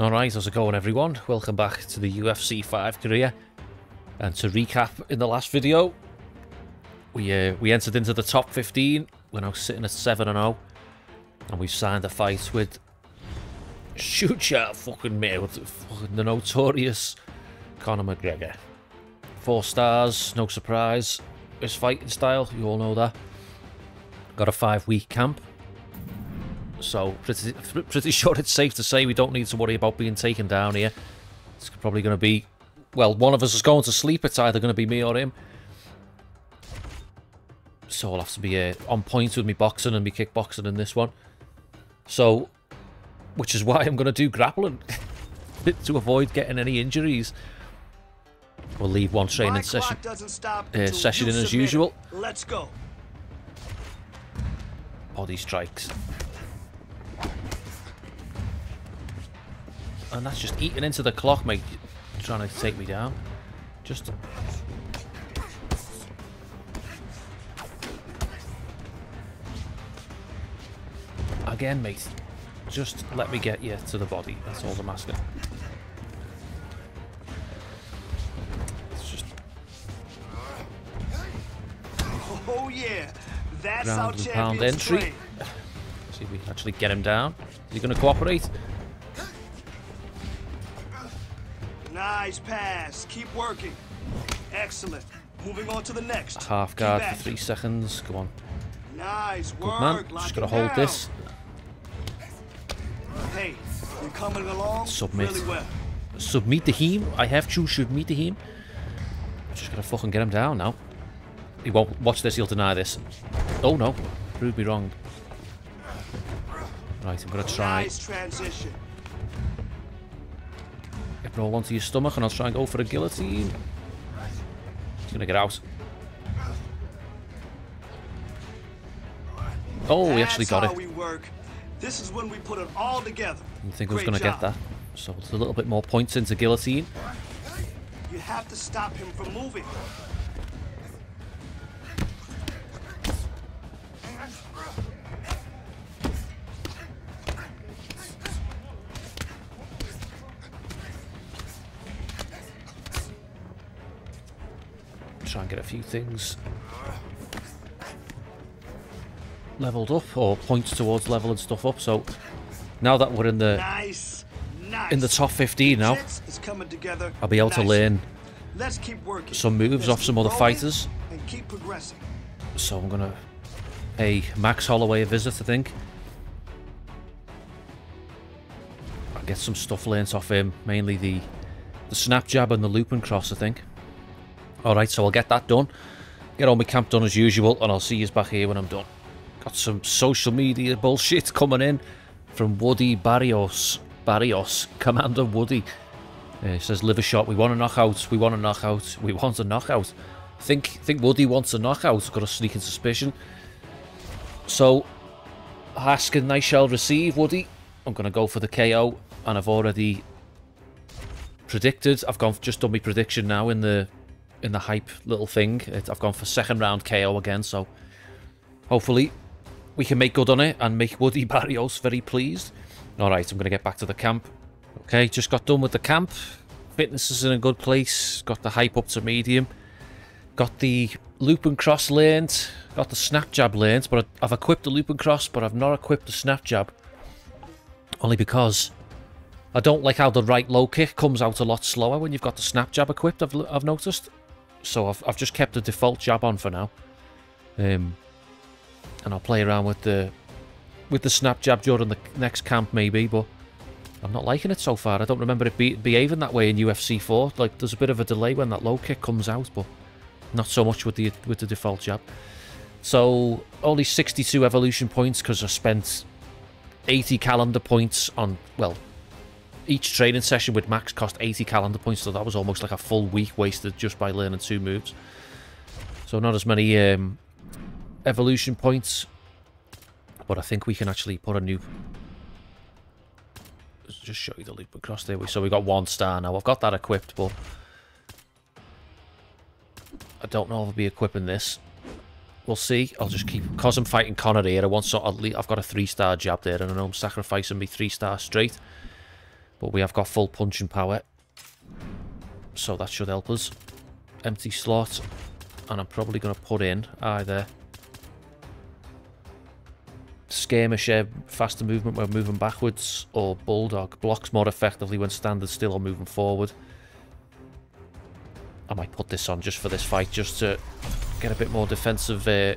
Alright, how's it going everyone? Welcome back to the UFC 5 career. And to recap in the last video, we uh, we entered into the top 15. We're now sitting at 7-0. And we've signed a fight with Shoot ya fucking me with fucking the notorious Conor McGregor. Four stars, no surprise. His fighting style, you all know that. Got a five week camp. So pretty pretty sure it's safe to say we don't need to worry about being taken down here. It's probably going to be, well, one of us is going to sleep. It's either going to be me or him. So I'll have to be uh, on point with me boxing and me kickboxing in this one. So, which is why I'm going to do grappling to avoid getting any injuries. We'll leave one training session uh, session in as usual. Let's go. Body strikes. And that's just eating into the clock, mate. Trying to take me down. Just... Again, mate. Just let me get you to the body. That's all I'm asking. It's just... Oh, yeah. That's Round how and pound entry. See if we can actually get him down. Is he going to cooperate? Nice pass. Keep working. Excellent. Moving on to the next. Half guard for three seconds. Come on. Nice Good work. man. Lock Just it got to hold down. this. Hey, you're coming along Submit. really well. Submit to him. I have to submit to him. Just gotta fucking get him down now. He won't watch this, he'll deny this. Oh no. Prove me wrong. Right, I'm gonna try. Nice transition. Roll onto your stomach and I'll try and go for a guillotine. He's gonna get out. Oh, we actually got it. we work. This is when we put it all together. Didn't think I was gonna get that. So it's a little bit more points into guillotine. You have to stop him from moving. Things leveled up or points towards leveling stuff up. So now that we're in the Nice. Nice. in the top 15 now, coming together I'll be able to learn Let's keep working. some moves Let's off some other fighters. And keep progressing. So I'm gonna pay Max Holloway a visit, I think. I'll get some stuff learnt off him, mainly the the snap jab and the loop and cross, I think. Alright, so I'll get that done. Get all my camp done as usual, and I'll see you back here when I'm done. Got some social media bullshit coming in from Woody Barrios. Barrios, Commander Woody. Uh, says, Livershot, we want a knockout, we want a knockout, we want a knockout. Think think Woody wants a knockout, got a sneaking suspicion. So, ask and I shall receive, Woody. I'm going to go for the KO, and I've already predicted, I've gone just done my prediction now in the in the hype little thing. I've gone for second round KO again, so hopefully we can make good on it and make Woody Barrios very pleased. Alright, I'm going to get back to the camp. Okay, just got done with the camp. Fitness is in a good place. Got the hype up to medium. Got the loop and cross learned. Got the snap jab learned, but I've equipped the loop and cross, but I've not equipped the snap jab. Only because I don't like how the right low kick comes out a lot slower when you've got the snap jab equipped, I've, I've noticed. So I've, I've just kept the default jab on for now. Um, and I'll play around with the with the snap jab during the next camp maybe, but I'm not liking it so far. I don't remember it be, behaving that way in UFC 4. Like there's a bit of a delay when that low kick comes out, but not so much with the with the default jab. So only 62 evolution points because I spent 80 calendar points on well, each training session with Max cost 80 calendar points, so that was almost like a full week wasted just by learning two moves. So not as many um, evolution points, but I think we can actually put a new. Let's just show you the loop across there. So we got one star now. I've got that equipped, but I don't know if I'll be equipping this. We'll see. I'll just keep because I'm fighting Conor here. I want sort of. I've got a three star jab there, and I know I'm sacrificing me three star straight. But we have got full punching power. So that should help us. Empty slot. And I'm probably going to put in either skirmisher, faster movement when moving backwards, or bulldog blocks more effectively when standing still or moving forward. I might put this on just for this fight, just to get a bit more defensive. Uh,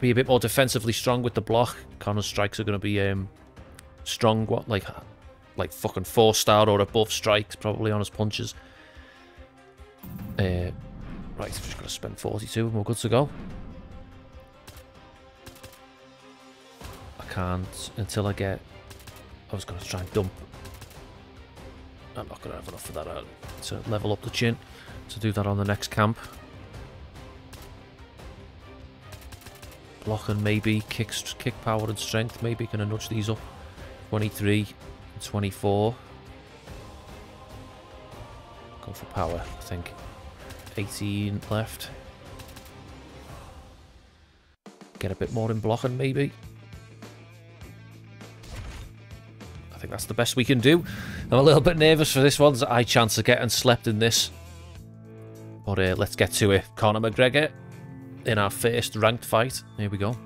be a bit more defensively strong with the block. Conor's strikes are going to be um, strong, what like like fucking four star or above strikes probably on his punches. Uh, right, I'm just to spend 42 and we're good to go. I can't until I get... I was going to try and dump. I'm not to have enough of that uh, to level up the chin. To do that on the next camp. Blocking maybe, kicks, kick power and strength maybe to nudge these up. 23 and 24. Go for power, I think. 18 left. Get a bit more in blocking, maybe. I think that's the best we can do. I'm a little bit nervous for this one. There's a high chance of getting slept in this. But uh, let's get to it. Conor McGregor in our first ranked fight. Here we go.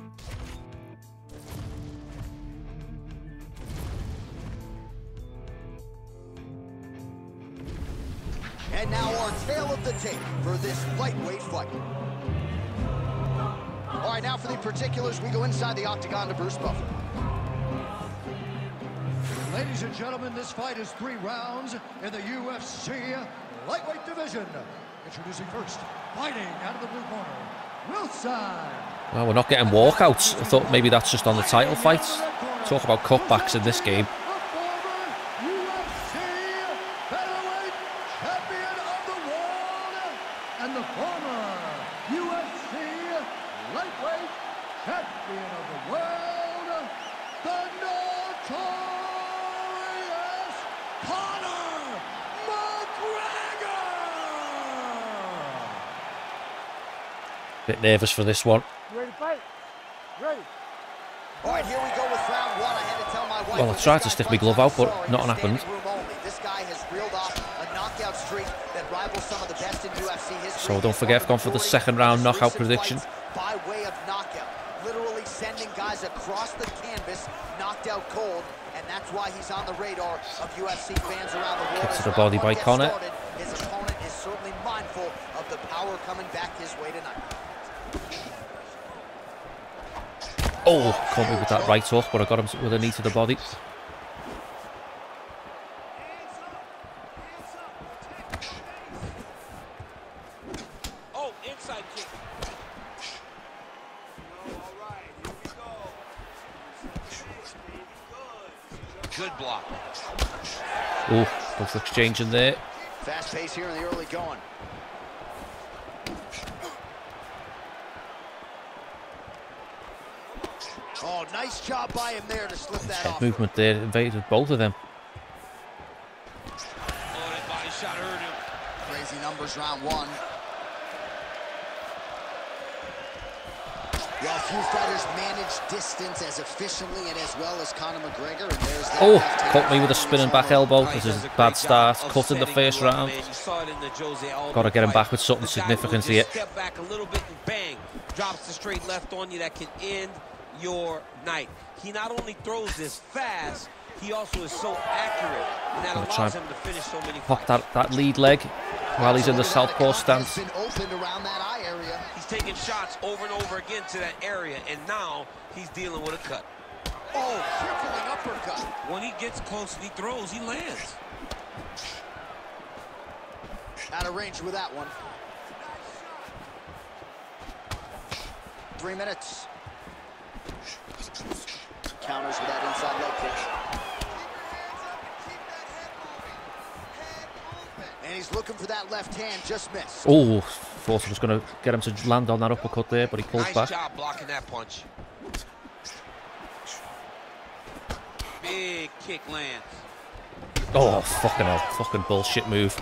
Fight is three rounds in the UFC lightweight division. Introducing first, fighting out of the blue corner, Wilson. Well, we're not getting walkouts. I thought maybe that's just on the title fights. Talk about cutbacks in this game. The former UFC featherweight champion of the world and the former UFC lightweight champion of the world, the notorious Conor McGregor. Bit nervous for this one. You ready to fight? Ready. All right, here we go with round one. I had to tell my wife. Well, I tried to guy stick my glove out, but nothing happened. only. This guy has reeled off a knockout streak that rivals some of the best in UFC history. So don't forget, I've gone for the second round knockout prediction. fights By way of knockout, literally sending guys across the canvas, knocked out cold, and that's why he's on the radar of UFC fans around the world. Kick to the body one by gets Conor. started, His opponent is certainly mindful of the power coming back his way tonight. Oh, caught me with that right hook, but I got him with a knee to the body. Oh, inside kick. Good block. Oh, both exchanging there. Fast pace here in the early going. Oh, nice job by him there to slip that off. movement there invaded both of them. Body shot hurt him. Crazy numbers round one. Well, few fighters manage distance as efficiently and as well as Conor McGregor. And there's that Oh, caught me with a spinning back elbow. He This is a a bad start. Cut in the first round. man. You saw it in the Jose Aldo Gotta get him back with something significant here. Step back a little bit and bang, drops the straight left on you that can end your night. He not only throws this fast, he also is so accurate, and that allows him to finish so many Pop that, that lead leg while he's in the So look at southpaw stance. been around that eye area. He's taking shots over and over again to that area, and now he's dealing with a cut. Oh, circling uppercut. When he gets close and he throws, he lands. Out of range with that one. Three minutes. Counters with that inside leg kick. And he's looking for that left hand, just missed. Oh, thought I was going to get him to land on that uppercut there, but he pulled Nice back. job blocking that punch. Big kick lands. Oh, fucking hell. Fucking bullshit move.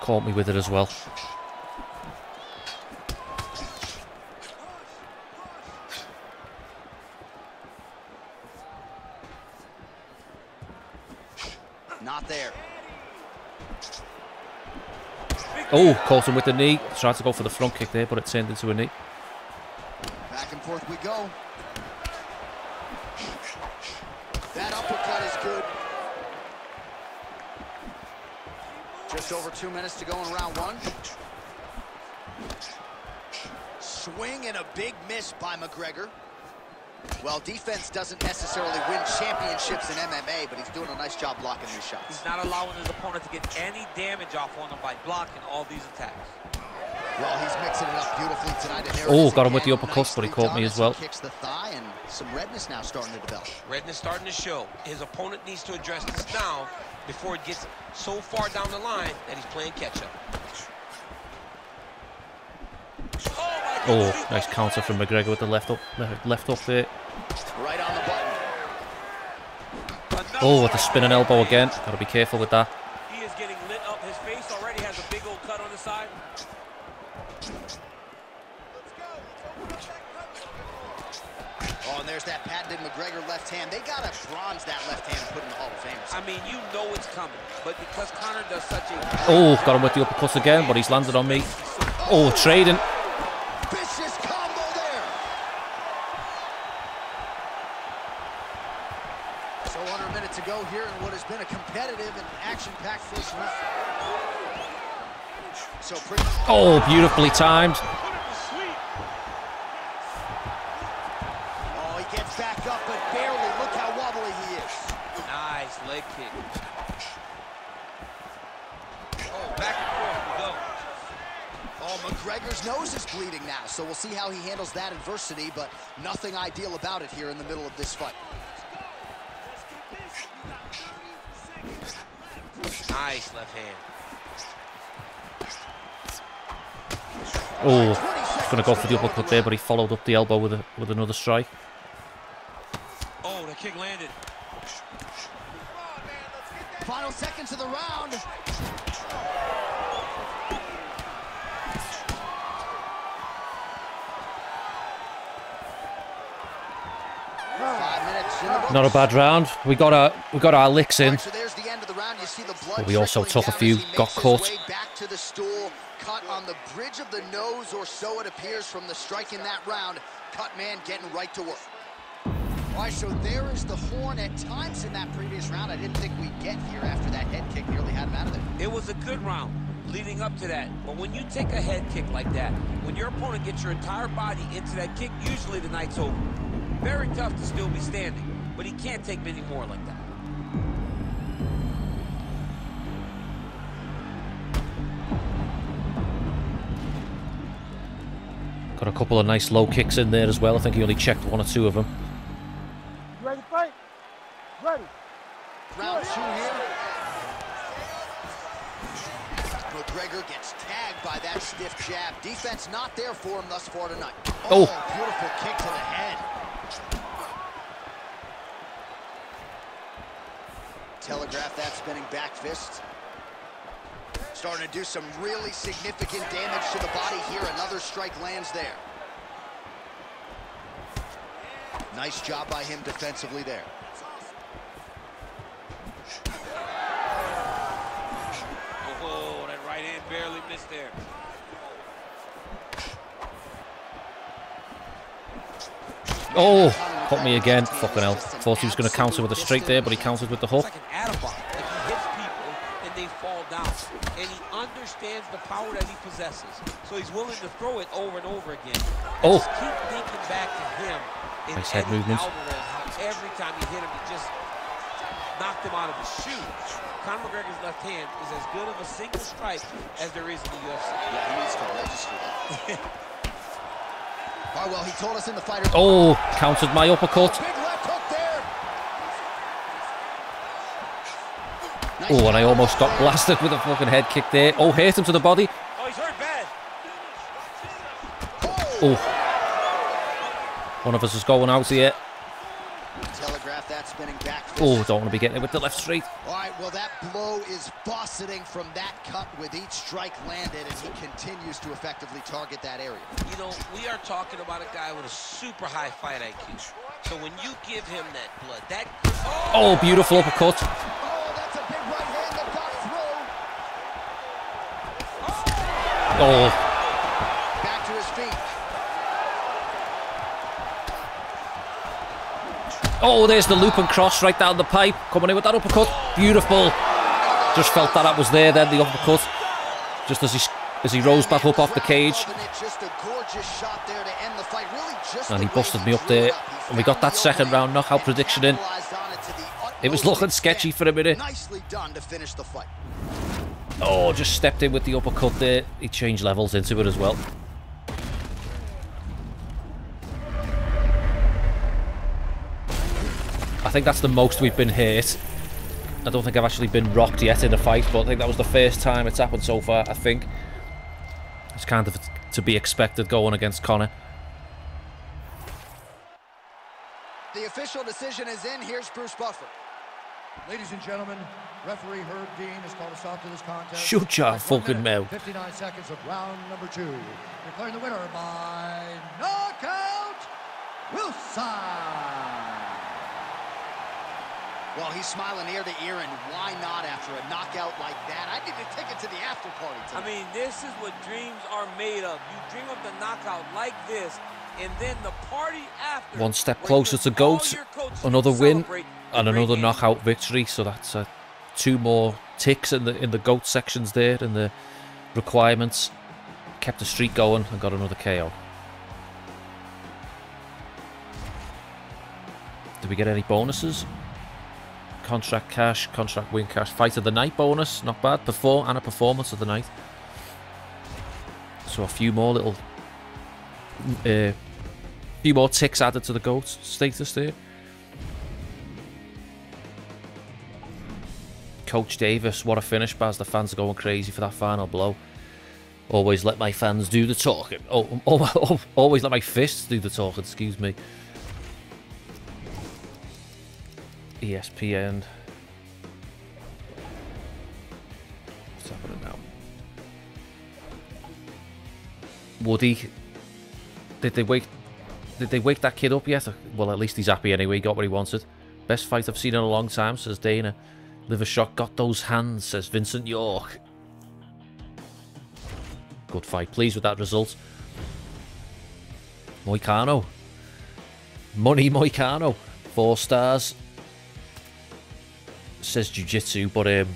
Caught me with it as well. Not there. Oh, him with the knee. Tried to go for the front kick there, but it turned into a knee. Back and forth we go. That uppercut is good. Just over two minutes to go in round one. Swing and a big miss by McGregor. Well, defense doesn't necessarily win championships in MMA, but he's doing a nice job blocking these shots. He's not allowing his opponent to get any damage off on him by blocking all these attacks. Well, he's mixing it up beautifully tonight. Oh, got him with the again. uppercut, but he caught me as well. Kicks the thigh, and some redness now starting to develop. Redness starting to show. His opponent needs to address this now before it gets so far down the line that he's playing catch-up. Oh, my goodness. nice counter from McGregor with the left up, left, left up there. Right on the button. Oh, with the strike. spinning elbow again. Got to be careful with that. He is getting lit up. His face already has a big old cut on the side. Oh, and there's that patented McGregor left hand. They got to bronze that left hand and put in the Hall of Fame. I mean, you know it's coming, but because Conor does such a Oh, got him with the uppercut again, but he's landed on me. Oh, trading. Vicious combo there. So under a minute to go here in what has been a competitive and action-packed first round. So pretty. Oh, beautifully timed. Oh, he gets back up, but barely. Look how wobbly he is. nice leg kick. Oh, back and forth we go. Oh, McGregor's nose is bleeding now, so we'll see how he handles that adversity, but nothing ideal about it here in the middle of this fight. Nice left hand. Oh, he's going to go for the uppercut there, but he followed up the elbow with a, with another strike. Oh, the kick landed. Final seconds of the round. Five minutes in the books. Not a bad round. We got our we got our licks in. Alright, so the the round. You see the blood But we also took a few, as he got makes his caught. Cut on the bridge of the nose, or so it appears from the strike in that round. Cut man getting right to work. All right, so there is the horn. At times in that previous round, I didn't think we'd get here after that head kick nearly had him out of there. It was a good round leading up to that. But when you take a head kick like that, when your opponent gets your entire body into that kick, usually the night's over. Very tough to still be standing, but he can't take many more like that. Got a couple of nice low kicks in there as well. I think he only checked one or two of them. You ready to fight? Ready. Round two here. McGregor gets tagged by that stiff jab. Defense not there for him thus far tonight. Oh. oh beautiful kick to the head. Telegraph that spinning back fist. Starting to do some really significant damage to the body here. Another strike lands there. Nice job by him defensively there. Oh, that right hand barely missed there. Oh, caught me again. Fucking hell. Thought he was going to counter with a straight there, but he countered with the hook. It's like an Atabot. Like he hits people and they fall down. And he understands the power that he possesses. So he's willing to throw it over and over again. Oh. Just keep thinking back to him. in Nice head Eddie movement. Alvarez, every time he hit him, he just knocked him out of his shoes. Conor McGregor's left hand is as good of a single strike as there is in the UFC. Yeah, he needs to register that. All right, well, he told us in the fighter. Oh, countered my uppercut. Big left hook there. Nice Oh, and I almost got blasted with a fucking head kick there. Oh, hit him to the body. Oh, he's hurt bad. Oh. One of us is going out here. Telegraph that spinning back. Oh, don't want to be getting it with the left straight. All right, well, that blow is buffeting from that cut with each strike landed, and he continues to effectively target that area. You know, we are talking about a guy with a super high fight IQ. So when you give him that blood, that... Oh, beautiful uppercut. Oh, that's a big right Oh, Back to his feet. oh, there's the loop and cross right down the pipe. Coming in with that uppercut. Beautiful. Just felt that that was there then, the uppercut. Just as he as he rose back up off the cage. Just a gorgeous shot there to end the fight. Really just And he busted me up there. And we got that second round knockout prediction in. it to the It was looking sketchy for a minute. Nicely done to finish the fight. Oh, just stepped in with the uppercut there. He changed levels into it as well. I think that's the most we've been hit. I don't think I've actually been rocked yet in a fight, but I think that was the first time it's happened so far, I think. It's kind of to be expected going against Conor. The official decision is in. Here's Bruce Buffer. Ladies and gentlemen, referee Herb Dean has called a stop to this contest. Shut your fucking mouth. 59 seconds of round number two. Declaring the winner by knockout, Wilson. Well, he's smiling ear to ear, and why not after a knockout like that? I need to take it to the after party tonight. I mean, this is what dreams are made of. You dream of the knockout like this, and then the party after. One step closer to get GOAT, another win, and another knockout victory. So that's uh, two more ticks in the in the goat sections there in the requirements. Kept the streak going and got another KO. Did we get any bonuses? Contract cash, contract win cash, fight of the night bonus, not bad. Perform and a performance of the night. So a few more little, uh, few more ticks added to the goat status there. Coach Davis, what a finish, Baz. The fans are going crazy for that final blow. Always let my fans do the talking. Oh, oh, oh, always let my fists do the talking, excuse me. ESPN. What's happening now? Woody. Did they wake did they wake that kid up yet? Well at least he's happy anyway, he got what he wanted. Best fight I've seen in a long time, says Dana. Livershot got those hands, says Vincent York. Good fight. Pleased with that result. Moicano. Money Moicano. Four stars. Says jiu-jitsu, but um,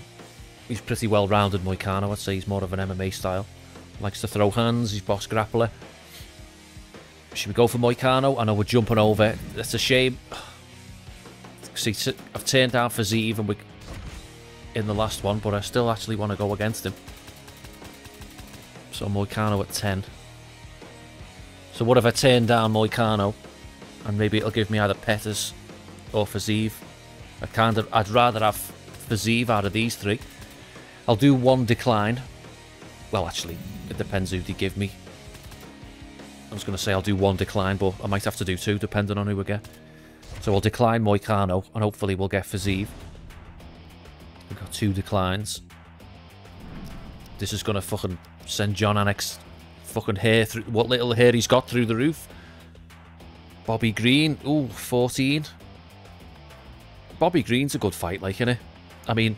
he's pretty well-rounded Moicano. I'd say he's more of an MMA style. Likes to throw hands. He's boss grappler. Should we go for Moicano? I know we're jumping over. That's a shame. See, I've turned down for Zeev and we in the last one, but I still actually want to go against him. So Moicano at 10. So what if I turn down Moicano? And maybe it'll give me either Pettis or Fiziev. I kind of, I'd rather have Fiziev out of these three. I'll do one decline. Well, actually, it depends who they give me. I was going to say I'll do one decline, but I might have to do two, depending on who we get. So I'll decline Moicano, and hopefully we'll get Fiziev. Two declines. This is to fucking send John Anik's fucking hair through what little hair he's got through the roof. Bobby Green, ooh, 14. Bobby Green's a good fight, like, innit? I mean,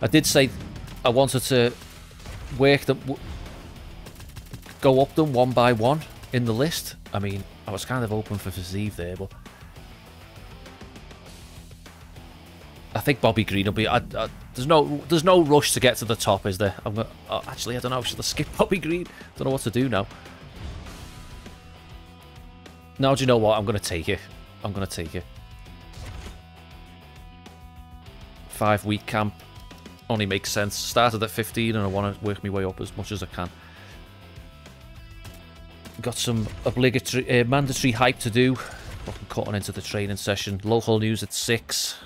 I did say I wanted to work them, go up them one by one in the list. I mean, I was kind of open for Fiziev there, but I think Bobby Green will be. I, I, there's no, there's no rush to get to the top, is there? I'm gonna, oh, actually, I don't know. Should I skip Bobby Green? I don't know what to do now. Now do you know what? I'm gonna take it. I'm gonna take it. Five week camp only makes sense. Started at 15 and I want to work my way up as much as I can. Got some obligatory, uh, mandatory hype to do. Fucking cutting into the training session. Local news at 6.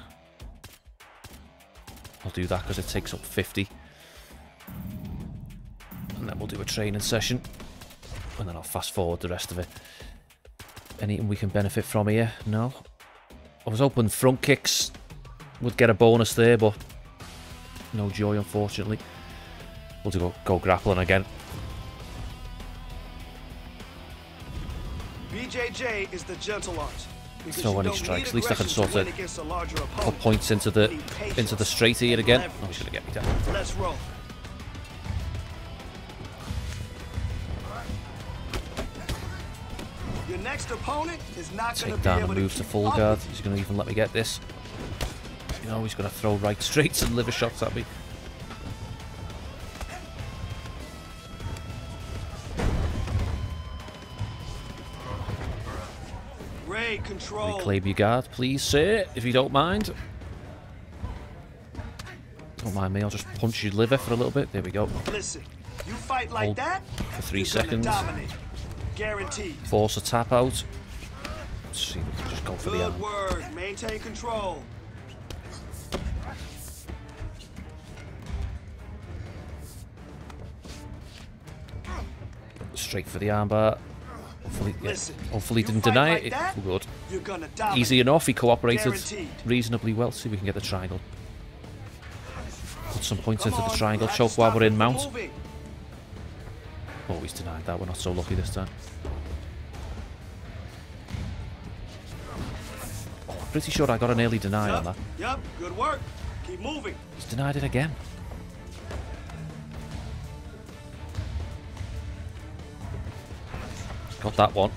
I'll do that because it takes up 50. And then we'll do a training session. And then I'll fast forward the rest of it. Anything we can benefit from here? No. I was hoping front kicks would get a bonus there, but no joy, unfortunately. We'll go, go grappling again. BJJ is the gentle art. No one strikes. At least I can sort of put points into the into the straight here again. Oh, he's going to get me down. Let's roll. Your next opponent is not Take down and move to full guard. He's going to even let me get this. You know, he's going to throw right straights and liver shots at me. Control. Reclaim your guard, please, sir, if you don't mind. Don't mind me, I'll just punch your liver for a little bit. There we go. Listen, you fight like Hold that for three you're seconds. Dominate. Guaranteed. Force a tap out. Let's see, we can just go for the Good arm. word. Maintain control. Straight for the armbar. Hopefully, yeah, Listen, hopefully you didn't deny like it. that, good. You're gonna dominate. Easy enough, he cooperated Guaranteed. reasonably well. See if we can get the triangle. Put some points Come into the triangle choke while we're in mount. moving. Oh, he's denied that. We're not so lucky this time. Oh, pretty sure I got an early deny on Yup, that. yup, good work. Keep moving. He's denied it again. Got that one.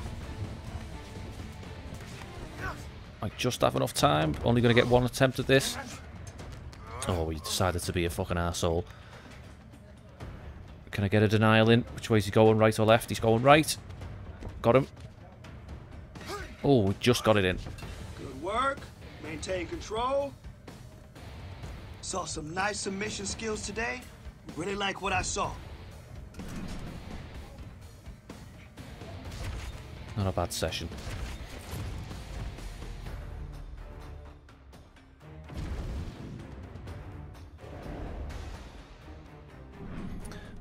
I just have enough time. Only going to get one attempt at this. Oh, he decided to be a fucking asshole. Can I get a denial in? Which way is he going? Right or left? He's going right. Got him. Oh, we just got it in. Good work. Maintain control. Saw some nice submission skills today. Really like what I saw. Not a bad session.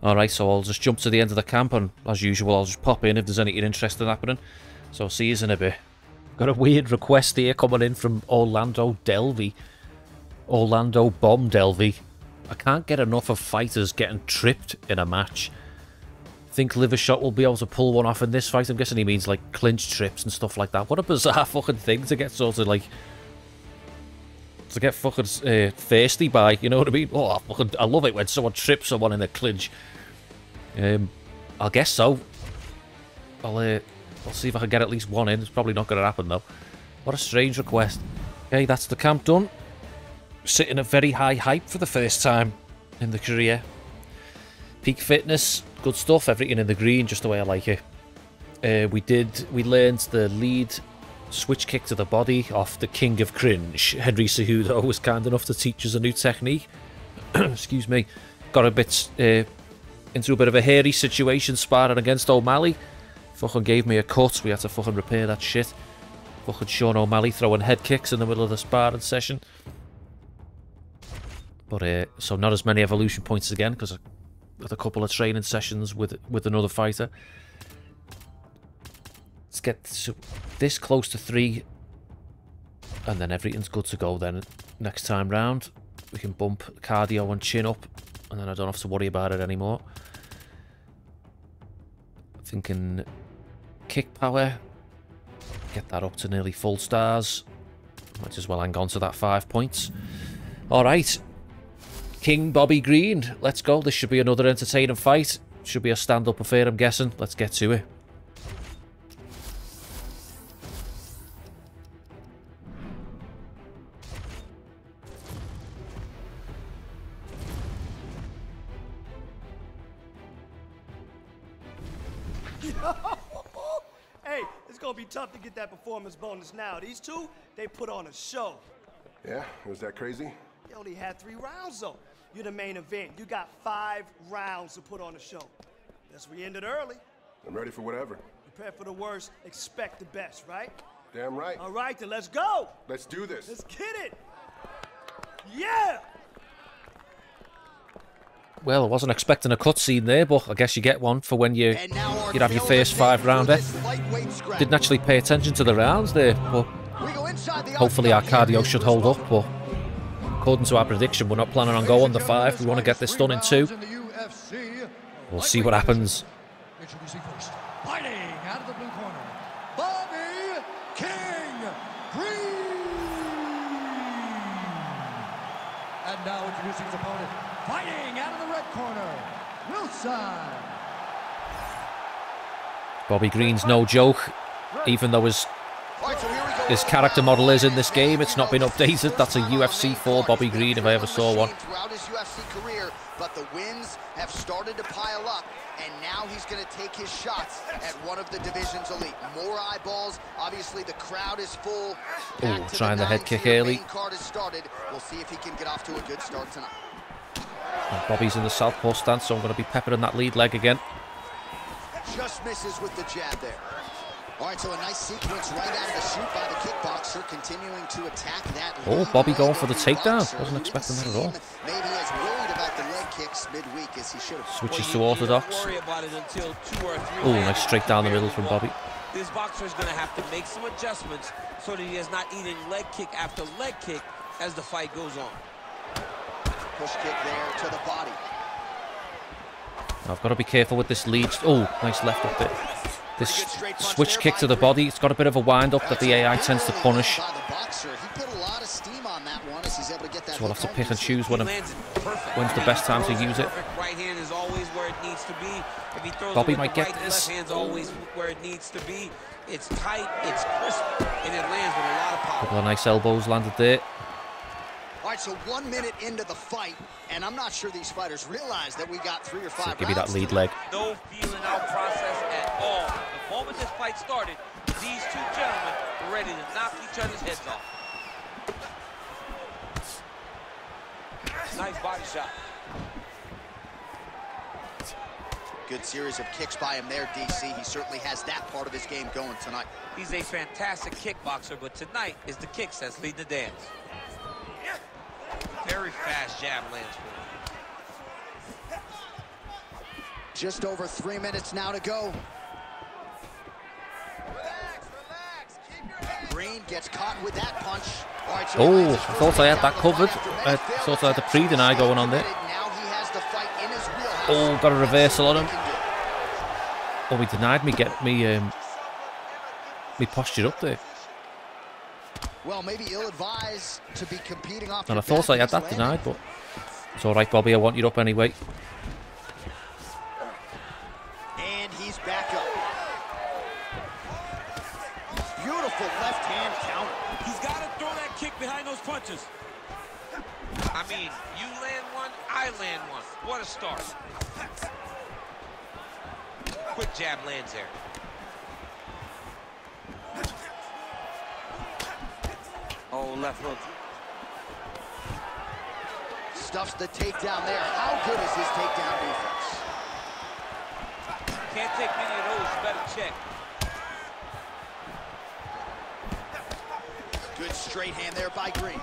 Alright, so I'll just jump to the end of the camp and as usual I'll just pop in if there's anything interesting happening. So see you in a bit. Got a weird request here coming in from Orlando Delvey. Orlando Bomb Delvey. I can't get enough of fighters getting tripped in a match think Livershot will be able to pull one off in this fight. I'm guessing he means like clinch trips and stuff like that. What a bizarre fucking thing to get sort of like to get fucking uh, thirsty by. You know what I mean? Oh, I, fucking, I love it when someone trips someone in a clinch. Um, I guess so. I'll uh, I'll see if I can get at least one in. It's probably not going to happen though. What a strange request. Okay, that's the camp done. Sitting at very high hype for the first time in the career. Peak fitness, good stuff. Everything in the green, just the way I like it. Uh, we did. We learned the lead switch kick to the body off the king of cringe. Henry Cejudo was kind enough to teach us a new technique. Excuse me. Got a bit uh, into a bit of a hairy situation sparring against O'Malley. Fucking gave me a cut. We had to fucking repair that shit. Fucking Sean O'Malley throwing head kicks in the middle of the sparring session. But uh, so not as many evolution points again because with a couple of training sessions with with another fighter. Let's get so this close to three, and then everything's good to go. Then next time round, we can bump cardio and chin up, and then I don't have to worry about it anymore. Thinking kick power, get that up to nearly full stars. Might as well hang on to that five points. All right. King Bobby Green. Let's go. This should be another entertaining fight. Should be a stand-up affair, I'm guessing. Let's get to it. Hey, it's gonna be tough to get that performance bonus now. These two, they put on a show. Yeah, was that crazy? They only had three rounds though. You're the main event. You got five rounds to put on a show. Guess we ended early. I'm ready for whatever. Prepare for the worst, expect the best, right? Damn right. All right, then let's go. Let's do this. Let's get it. Yeah. Well, I wasn't expecting a cutscene there, but I guess you get one for when you And now our you have your first five tape rounder. this lightweight scrap. Didn't actually pay attention to the rounds there, but We go inside the hopefully our cardio should hold up. But according to our prediction, we're not planning on going the five. We want to get this done in two. We'll see what happens. Bobby Green's no joke. even though his All right, so here we go. His character model is in this game. It's not been updated. That's a UFC 4 Bobby Green if I ever saw one. Throughout his UFC career, but the wins have started to pile up, and now he's going to take his shots at one of the division's elite. More eyeballs. Obviously, the crowd is full. To trying the head kick early. Card has started. We'll see if he can get off to a good start tonight. And Bobby's in the southpaw stance, so I'm going to be peppering that lead leg again. Just misses with the jab there. All right, so a nice sequence right out of the shoot by the kickboxer, continuing to attack that. Oh, Bobby going for the the takedown. boxer, Wasn't who expecting that at all. seem Maybe as worried about the leg kicks midweek as he should have. Switches Well, to you- you orthodox. don't worry about it until two or three Oh, hands nice straight down the middle from. Bobby. This boxer is going to have to make some adjustments so that he is not eating leg kick after leg kick as the fight goes on. Push kick there to the body. I've got to be careful with this lead. Oh, nice left up there. This switch kick to the body, it's got a bit of a wind up that the AI tends to punish. By the boxer. He put a lot of steam on that one as he's able to get that So we'll have to pick and choose when He I'm lands it perfect. when's the best time to use it. perfect. Right hand is always where it needs to be. If he throws Bobby might get this. left hand's always where it needs to be. It's tight, it's crisp, and it lands with a lot of power. couple of nice elbows landed there. All right, so one minute into the fight, and I'm not sure these fighters realize that we got three or five. So five give me that lead leg. No feeling out process at all. The moment this fight started, these two gentlemen were ready to knock each other's heads off. Nice body shot. Good series of kicks by him there, DC. He certainly has that part of his game going tonight. He's a fantastic kickboxer, but tonight is the kicks that's leading the dance. Very fast jab lands for him. Just over three minutes now to go. Gets caught with that punch. All right, Oh, I thought I had that covered. I thought I had the failed pre-deny attempts. going on there. Now he has the fight in his wheelhouse. Oh, got a reversal on him. He can do. Oh, he denied me get me um me posture up there. Well, maybe ill-advised to be competing off And I thought back I had that landing. denied, but it's all right, Bobby. I want you up anyway. And he's back up. Beautiful left hand counter. He's got to throw that kick behind those punches. I mean, you land one, I land one. What a start. Quick jab lands there. Oh, left hook. Stuffs the takedown there. How good is his takedown defense? Can't take many of those, better check. Good straight hand there by Green.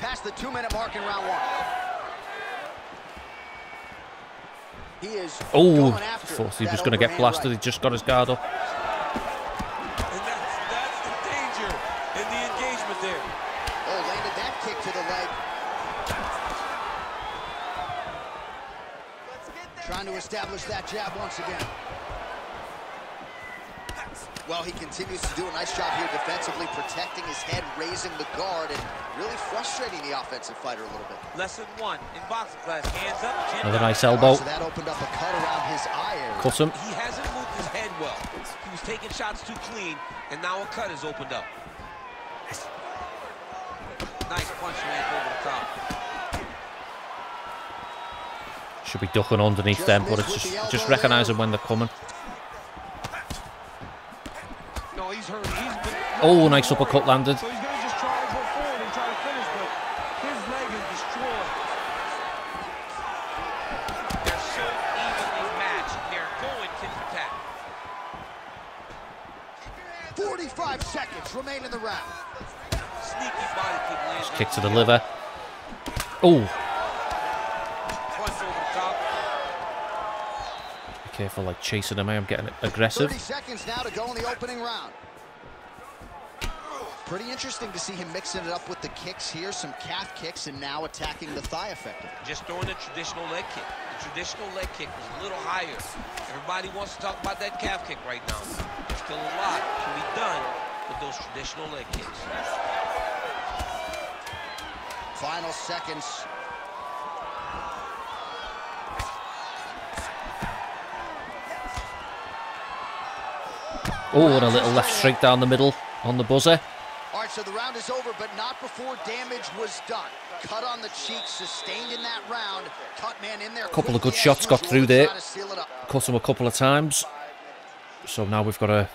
Past the two-minute mark in round one. He is Oh, going after thought he was going to get blasted. right. He just got his guard up. And that's, that's the danger in the engagement there. Oh, landed that kick to the leg. Trying to establish that jab once again. Well, he continues to do a nice job here defensively, protecting his head, raising the guard, and really frustrating the offensive fighter a little bit. Lesson one in boxing class, hands up, chin Another down. nice elbow. So that opened up a cut around his eye area. Cut him. He hasn't moved his head well. He was taking shots too clean, and now a cut has opened up. Nice punch land over the top. Should be ducking underneath them, but it's just just recognizing when they're coming. No, he's hurt. He's been. Oh, nice uppercut landed. So he's gonna just try to go forward and try to finish, but his leg is destroyed. They're so evenly matched. They're going tit for tat. 45 seconds remain in the round. Sneaky body kick kick to the liver. Oh, careful, like chasing him. I am getting aggressive. 30 seconds now to go in the opening round. Pretty interesting to see him mixing it up with the kicks here, some calf kicks, and now attacking the thigh effectively. Just throwing the traditional leg kick. The traditional leg kick was a little higher. Everybody wants to talk about that calf kick right now. There's still a lot to be done with those traditional leg kicks. Final seconds. Oh, and a little left straight down the middle on the buzzer. All right, so the round is over, but not before damage was done. Cut on the cheek, sustained in that round. Cut man in there. A Couple of good shots got through there. try to seal it up. Cut him a couple of times. So now we've got to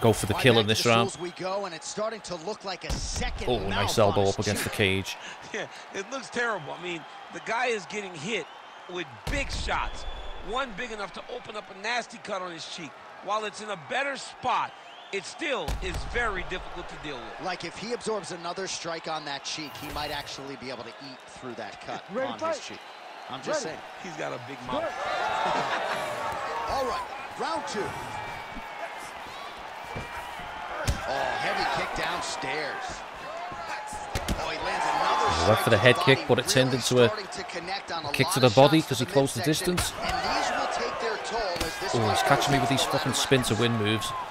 go for the Right kill back in to this the round. we go, and it's starting to look like a second Oh, nice elbow up against the cage. Yeah, it looks terrible. I mean, the guy is getting hit with big shots. One big enough to open up a nasty cut on his cheek. While it's in a better spot, it still is very difficult to deal with. Like if he absorbs another strike on that cheek, he might actually be able to eat through that cut Ready on to his cheek. I'm just Ready. saying. He's got a big mouth. All right, round two. Oh, heavy kick downstairs. Oh, he lands another He strike went for the head kick, but it turned into a starting to connect on a kick to the body shots 'cause he closed the midsection, distance. And these will take their toll as this Oh, he's catching me with these fucking latter spin to win moves. Spinning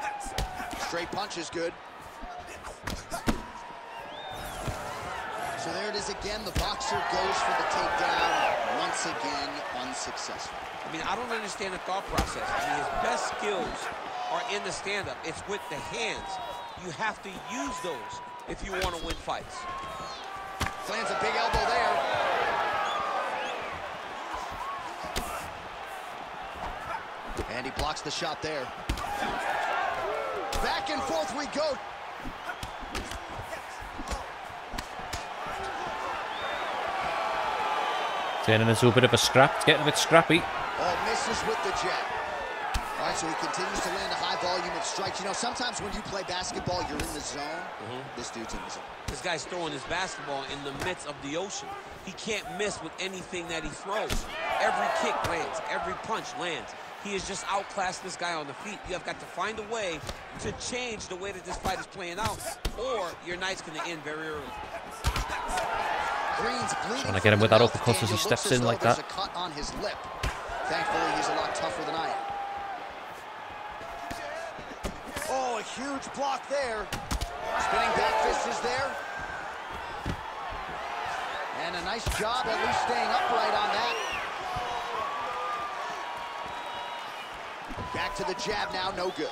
back fist. Straight punch is good. So there it is again. The boxer goes for the takedown. Once again, unsuccessful. I mean, I don't understand the thought process. I mean, his best skills are in the stand-up. It's with the hands. You have to use those if you want to win fights. Lands a big elbow there. And he blocks the shot there. Back and forth we go. Turning into a bit of a scrap. It's getting a bit scrappy. Oh, misses with the jab. All right, so he continues to land a high volume of strikes. You know, sometimes when you play basketball, you're in the zone. Mm-hmm. This dude's in the zone. This guy's throwing his basketball in the midst of the ocean. He can't miss with anything that he throws. Every kick lands. Every punch lands. He has just outclassed this guy on the feet. You have got to find a way to change the way that this fight is playing out, or your night's going to end very early. Green's bleeding. Trying to get him from with the that mouth, uppercut as he steps in though like there's that. a cut on his lip. Thankfully, he's a lot tougher than I am. Huge block there. Spinning back fist is there. And a nice job at least staying upright on that. Back to the jab now, no good.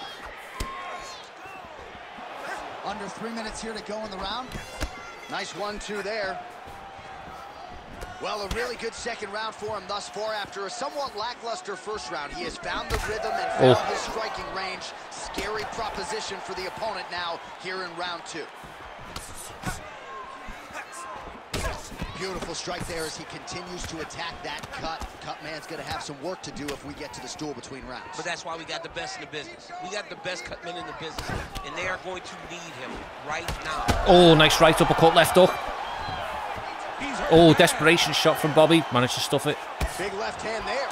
Under three minutes here to go in the round. Nice one-two there. Well, a really good second round for him thus far. After a somewhat lackluster first round, he has found the rhythm and oh. found Oh. his striking range. Scary proposition for the opponent now here in round two. Beautiful strike there as he continues to attack that cut. Cutman's going to have some work to do if we get to the stool between rounds. But that's why we got the best in the business. We got the best cut men in the business, and they are going to need him right now. Oh, nice right uppercut, left hook. He's hurt Oh, desperation shot from Bobby. Managed to stuff it. Big left hand there.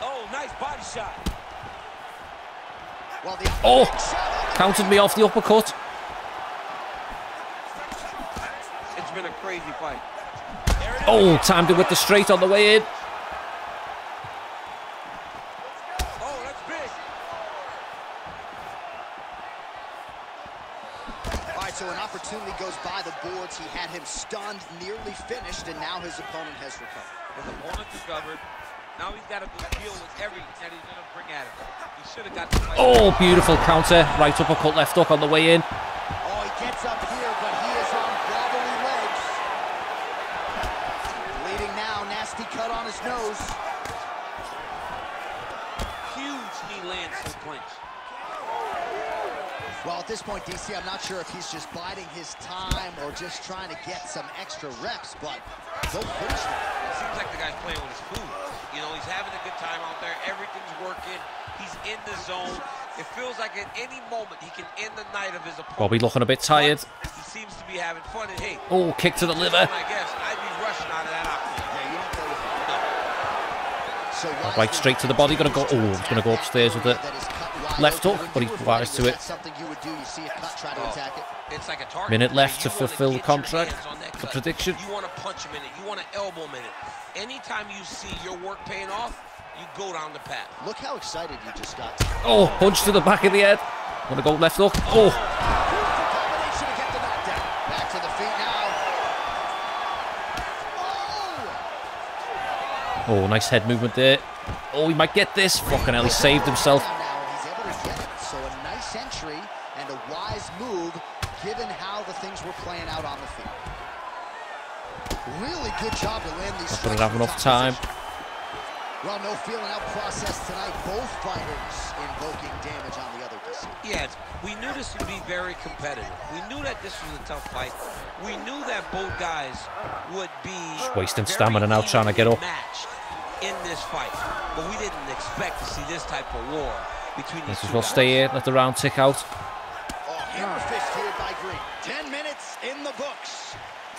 Oh, nice body shot. Well, the Oh, big shot on the countered me off the uppercut. It's been a crazy fight. There it is. Oh, timed it with the straight on the way in. Oh, that's big. All right, so an opportunity goes by the boards. He had him stunned, nearly finished, and now his opponent has recovered. His opponent recovered. Now he's got to go deal with everything that he's going to bring at him. He should have got the. Oh, beautiful counter. Right uppercut, left hook on the way in. Oh, he gets up here, but he is on wobbly legs. Bleeding now, nasty cut on his nose. Huge knee lands to the clinch. Well, at this point, DC, I'm not sure if he's just biding his time or just trying to get some extra reps, but go finish him. It seems like the guy's playing with his food. You know, he's having a good time out there. Everything's working. He's in the zone. It feels like at any moment he can end the night of his opponent. Bobby looking a bit tired. He seems to be having fun. And hey, Oh, kick to the liver. I guess I'd be rushing out of that octagon. Yeah, you don't play. So Right straight to the body, gonna go- oh, he's gonna go upstairs with it left hook, but he wires to it. Minute left to fulfill the contract, the prediction. You want to punch him in it. You want to elbow him in it. Anytime you see your work paying off, you go down the path. Look how excited you just got. Oh, punch to the back of the head. I'm going to go left hook. Oh. Oh. oh, nice head movement there. Oh, he might get this. Fucking hell, he saved himself. Given how the things were playing out on the field. Really good job to land these Couldn't strikes have enough time. Well, no feeling out process tonight. Both fighters invoking damage on the other DC. Yes, we knew this would be very competitive. We knew that this was a tough fight. We knew that both guys would be Just wasting very stamina now trying to get up. matched in this fight, but we didn't expect to see this type of war between these Might as two well guys. stay here, let the round tick out. Oh, hammer fist here by Green. Ten minutes in the books.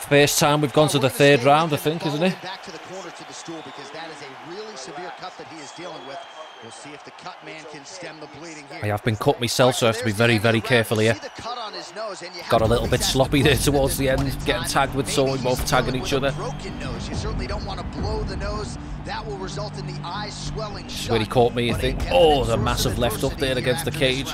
First time we've gone to the third round, I think, isn't it? Back to the corner to the stool because that is a really severe cut that he is dealing with. We'll see if the cut man can stem the bleeding here. I have been cut myself, so I have to be very, very careful here. see the cut on his nose, and you have Got a little bit sloppy there towards the end, getting tagged with someone, both tagging each other. You certainly don't want to blow the nose. That will result in the eyes swelling shut. where he caught me, I think. Oh, the source of massive left up there against the cage.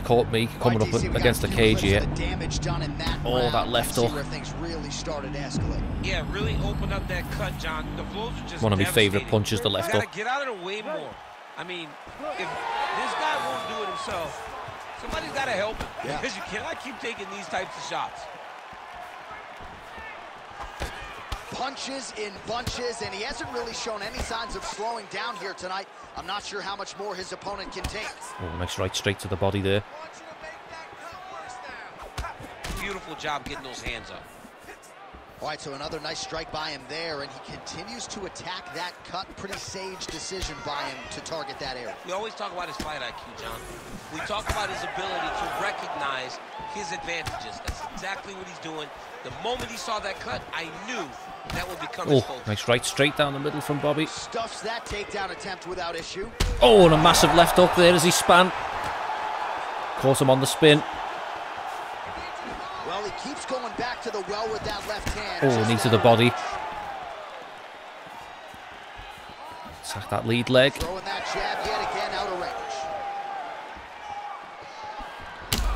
Round. He caught me coming up Right, DC, we got against a the cage clips here. of the done in that Oh, that left See hook. things really started to escalate. Yeah, really open up that cut, John. The blows are just One of my favourite punches, the left Gotta hook. get out of the way more. I mean, if this guy won't do it himself, somebody's got to help him Yeah. because you cannot keep taking these types of shots. Punches in bunches, and he hasn't really shown any signs of slowing down here tonight. I'm not sure how much more his opponent can take. Oh, nice right straight to the body there. Beautiful job getting those hands up. All right, so another nice strike by him there, and he continues to attack that cut. Pretty sage decision by him to target that area. We always talk about his fight IQ, John. We talk about his ability to recognize his advantages. That's exactly what he's doing. The moment he saw that cut, I knew that would become Oh, nice right straight down the middle from Bobby. Stuffs that takedown attempt without issue. Oh, and a massive left hook there as he span. Caught him on the spin. Well, he keeps going back to the well with that left hand. Oh, Just knee to the body. Sack that lead leg. That jab yet again out of range.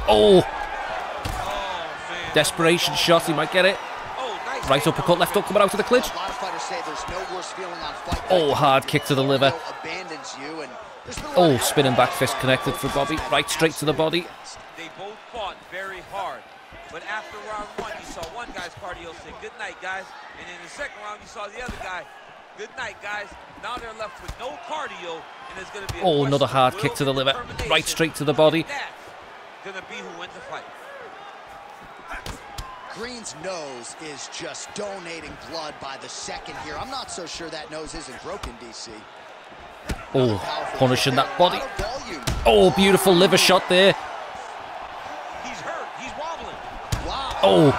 Oh, Oh, desperation shot. He might get it. Nice Right uppercut, left hook coming out of the clinch. A lot of fighters say there's no worse feeling on fight. Oh, hard kick to the liver. cardio Abandons and there's been a lot Oh, spinning back fist connected for Bobby. Right straight to the body. They both fought very hard. But after round one, you saw one guy's cardio say, good night, guys. And in the second round, you saw the other guy, good night, guys. Now they're left with no cardio, and it's going to be a Oh, another hard kick to the liver. Right straight to the body. Going to be who wins the fight. Green's nose is just donating blood by the second here. I'm not so sure that nose isn't broken, DC. Oh, punishing that body. lot of volume. Oh, beautiful liver shot there. He's hurt. He's wobbling. Wow. Oh,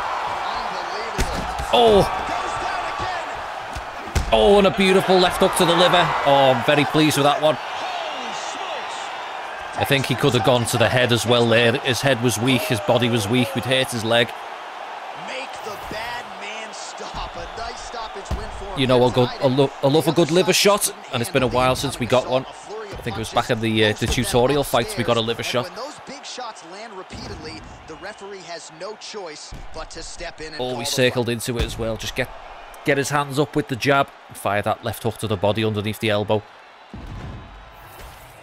oh, Goes down again. oh, and a beautiful left hook to the liver. Oh, I'm very pleased with that one. Holy smokes. I think he could have gone to the head as well there. His head was weak, his body was weak. We'd hurt his leg. You know, here I'll, go, tonight. I, lo- I love a good liver shot, and it's been a while since we got one. Saw a flurry of I think it was back in the, uh, the tutorial fights we got a liver shot. When those big shots land repeatedly, the referee has no choice but to step in and Oh, call he circled into it as well. Just get get his hands up with the jab. Fire that left hook to the body underneath the elbow.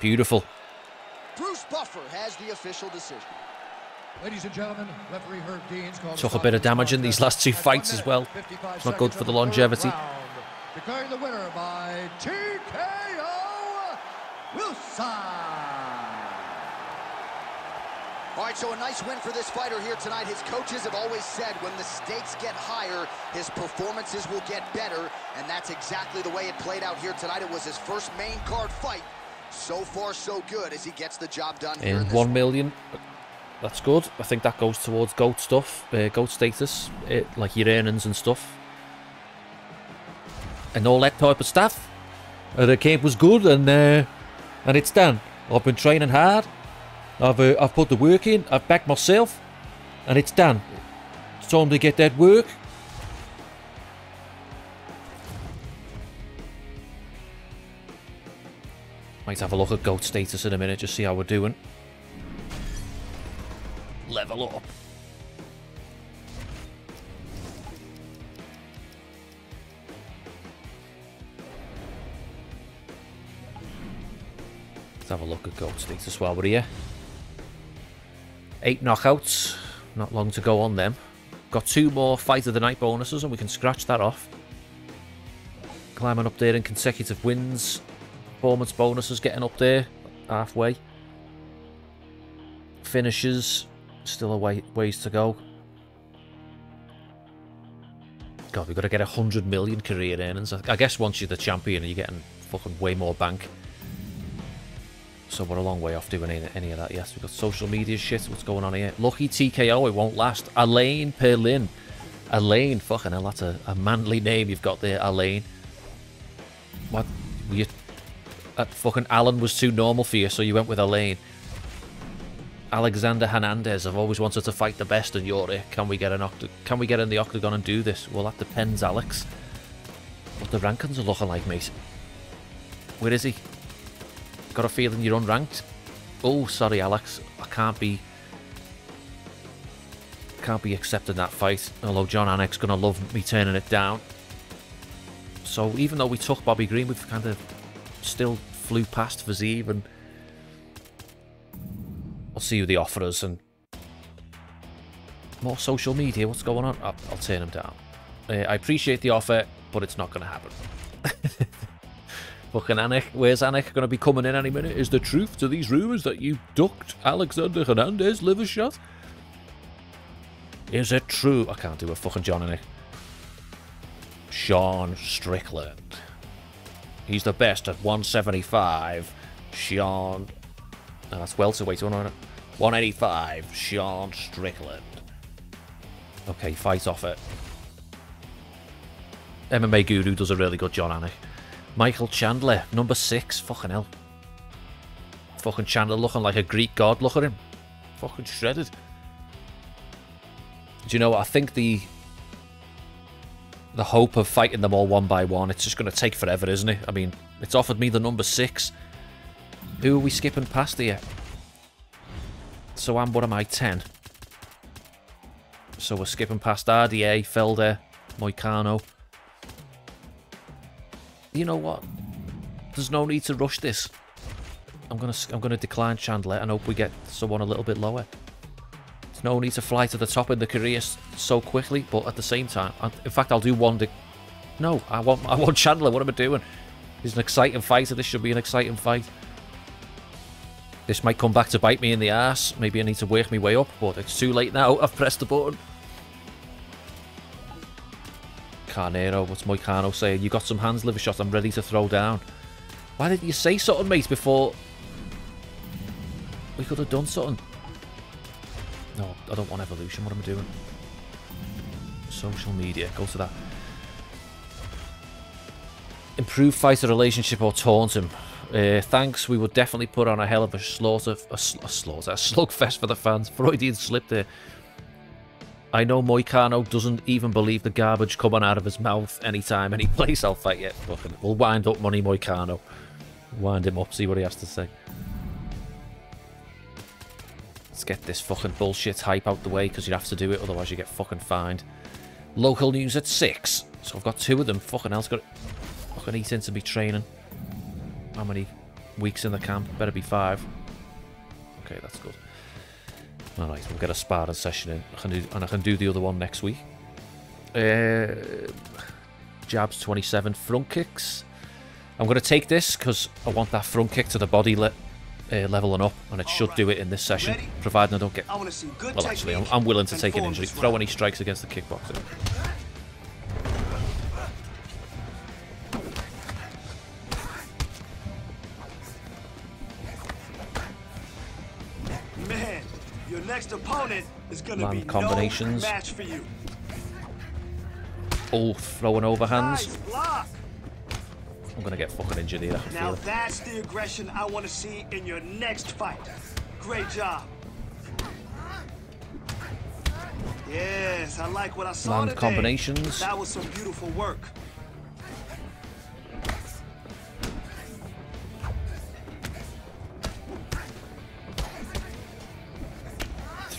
Beautiful. Bruce Buffer has the official decision. Ladies and gentlemen, referee Herb Deans called Took a bit of damage in these last two fights as well. It's not good for the of third longevity. Round. Declaring the winner by TKO Wilson. All right, so a nice win for this fighter here tonight. His coaches have always said when the stakes get higher, his performances will get better, and that's exactly the way it played out here tonight. It was his first main card fight. So far, so good as he gets the job done here in In this one million. That's good. I think that goes towards goat stuff, uh, goat status, uh, like your earnings and stuff, and all that type of stuff. Uh, the camp was good, and uh, and it's done. I've been training hard. I've uh, I've put the work in. I've backed myself, and it's done. It's time to get that work. Might have a look at goat status in a minute, just see how we're doing. Level up. Have a look at Goat State as well. We're here. Eight knockouts. Not long to go on them. Got two more Fight of the Night bonuses, and we can scratch that off. Climbing up there in consecutive wins. Performance bonuses getting up there. Halfway. Finishes. Still a way, ways to go. God, we've got to get 100 million career earnings. I guess once you're the champion, you're getting fucking way more bank. So we're a long way off doing any, any of that. Yes, we've got social media shit. What's going on here? Lucky TKO, it won't last. Elaine Perlin. Elaine, fucking hell, that's a, a manly name you've got there, Elaine. What? You, uh, fucking Alan was too normal for you, so you went with Elaine. Alexander Hernandez. I've always wanted to fight the best, and you're it. Can we get an octa Can we get in the octagon and do this? Well, that depends, Alex. What the rankings are looking like, mate. Where is he? Got a feeling you're unranked. Oh, sorry, Alex. I can't be. Can't be accepting that fight. Although John Anik's gonna love me turning it down. So even though we took Bobby Green, we've kind of still flew past Fiziev and I'll see who the offer is and more social media. What's going on? I'll, I'll turn him down. Uh, I appreciate the offer, but it's not going to happen. Fucking Anik. Where's Anik going to be coming in any minute? Is the truth to these rumours that you ducked Alexander Hernandez liver shot? Is it true? I can't do a fucking John Anik. Sean Strickland. He's the best at 175. Sean no, that's welterweight, 185, Sean Strickland. Okay, fight off it. MMA Guru does a really good John Anik. Michael Chandler, number six. Fucking hell. Fucking Chandler looking like a Greek god. Look at him. Fucking shredded. Do you know what? I think the the hope of fighting them all one by one, it's just going to take forever, isn't it? I mean, it's offered me the number six. Who are we skipping past here? So I'm, what am I, 10? So we're skipping past RDA, Felder, Moicano. You know what? There's no need to rush this. I'm gonna I'm gonna decline Chandler and hope we get someone a little bit lower. There's no need to fly to the top in the career so quickly, but at the same time, in fact, I'll do one. no, I want I want Chandler. What am I doing? He's an exciting fight, fighter. This should be an exciting fight. This might come back to bite me in the ass. Maybe I need to work my way up, but it's too late now. I've pressed the button. Carneiro, what's Moicano saying? You got some hands, liver shot. I'm ready to throw down. Why didn't you say something, mate, before we could have done something? No, I don't want evolution. What am I doing? Social media. Go to that. Improve fighter relationship or taunt him. Uh, thanks, we would definitely put on a hell of a slaughter, a, sl a slaughter, a slugfest for the fans. Freudian slip there. I know Moicano doesn't even believe the garbage coming out of his mouth anytime, any place I'll fight yet. Fucking, we'll wind up Money Moicano. Wind him up, see what he has to say. Let's get this fucking bullshit hype out the way, because you have to do it, otherwise you get fucking fined. Local news at 6. So I've got two of them. Fucking hell's got fucking eat into me training. How many weeks in the camp? Better be five. Okay, that's good. Alright, we'll get a sparring session in. I can do, and I can do the other one next week. Uh, jabs 27, front kicks. I'm going to take this because I want that front kick to the body le uh, leveling up, and it should right. do it in this session, Ready? providing I don't get... I well, actually, I'm, I'm willing to take an injury. Throw any strikes against the kickboxer. Opponent is gonna Land be combinations. no match for you. Oh, throwing overhands. Nice I'm gonna get fucking injured here. Now that's the aggression I want to see in your next fight. Great job. Yes, I like what I saw Land today. combinations. That was some beautiful work.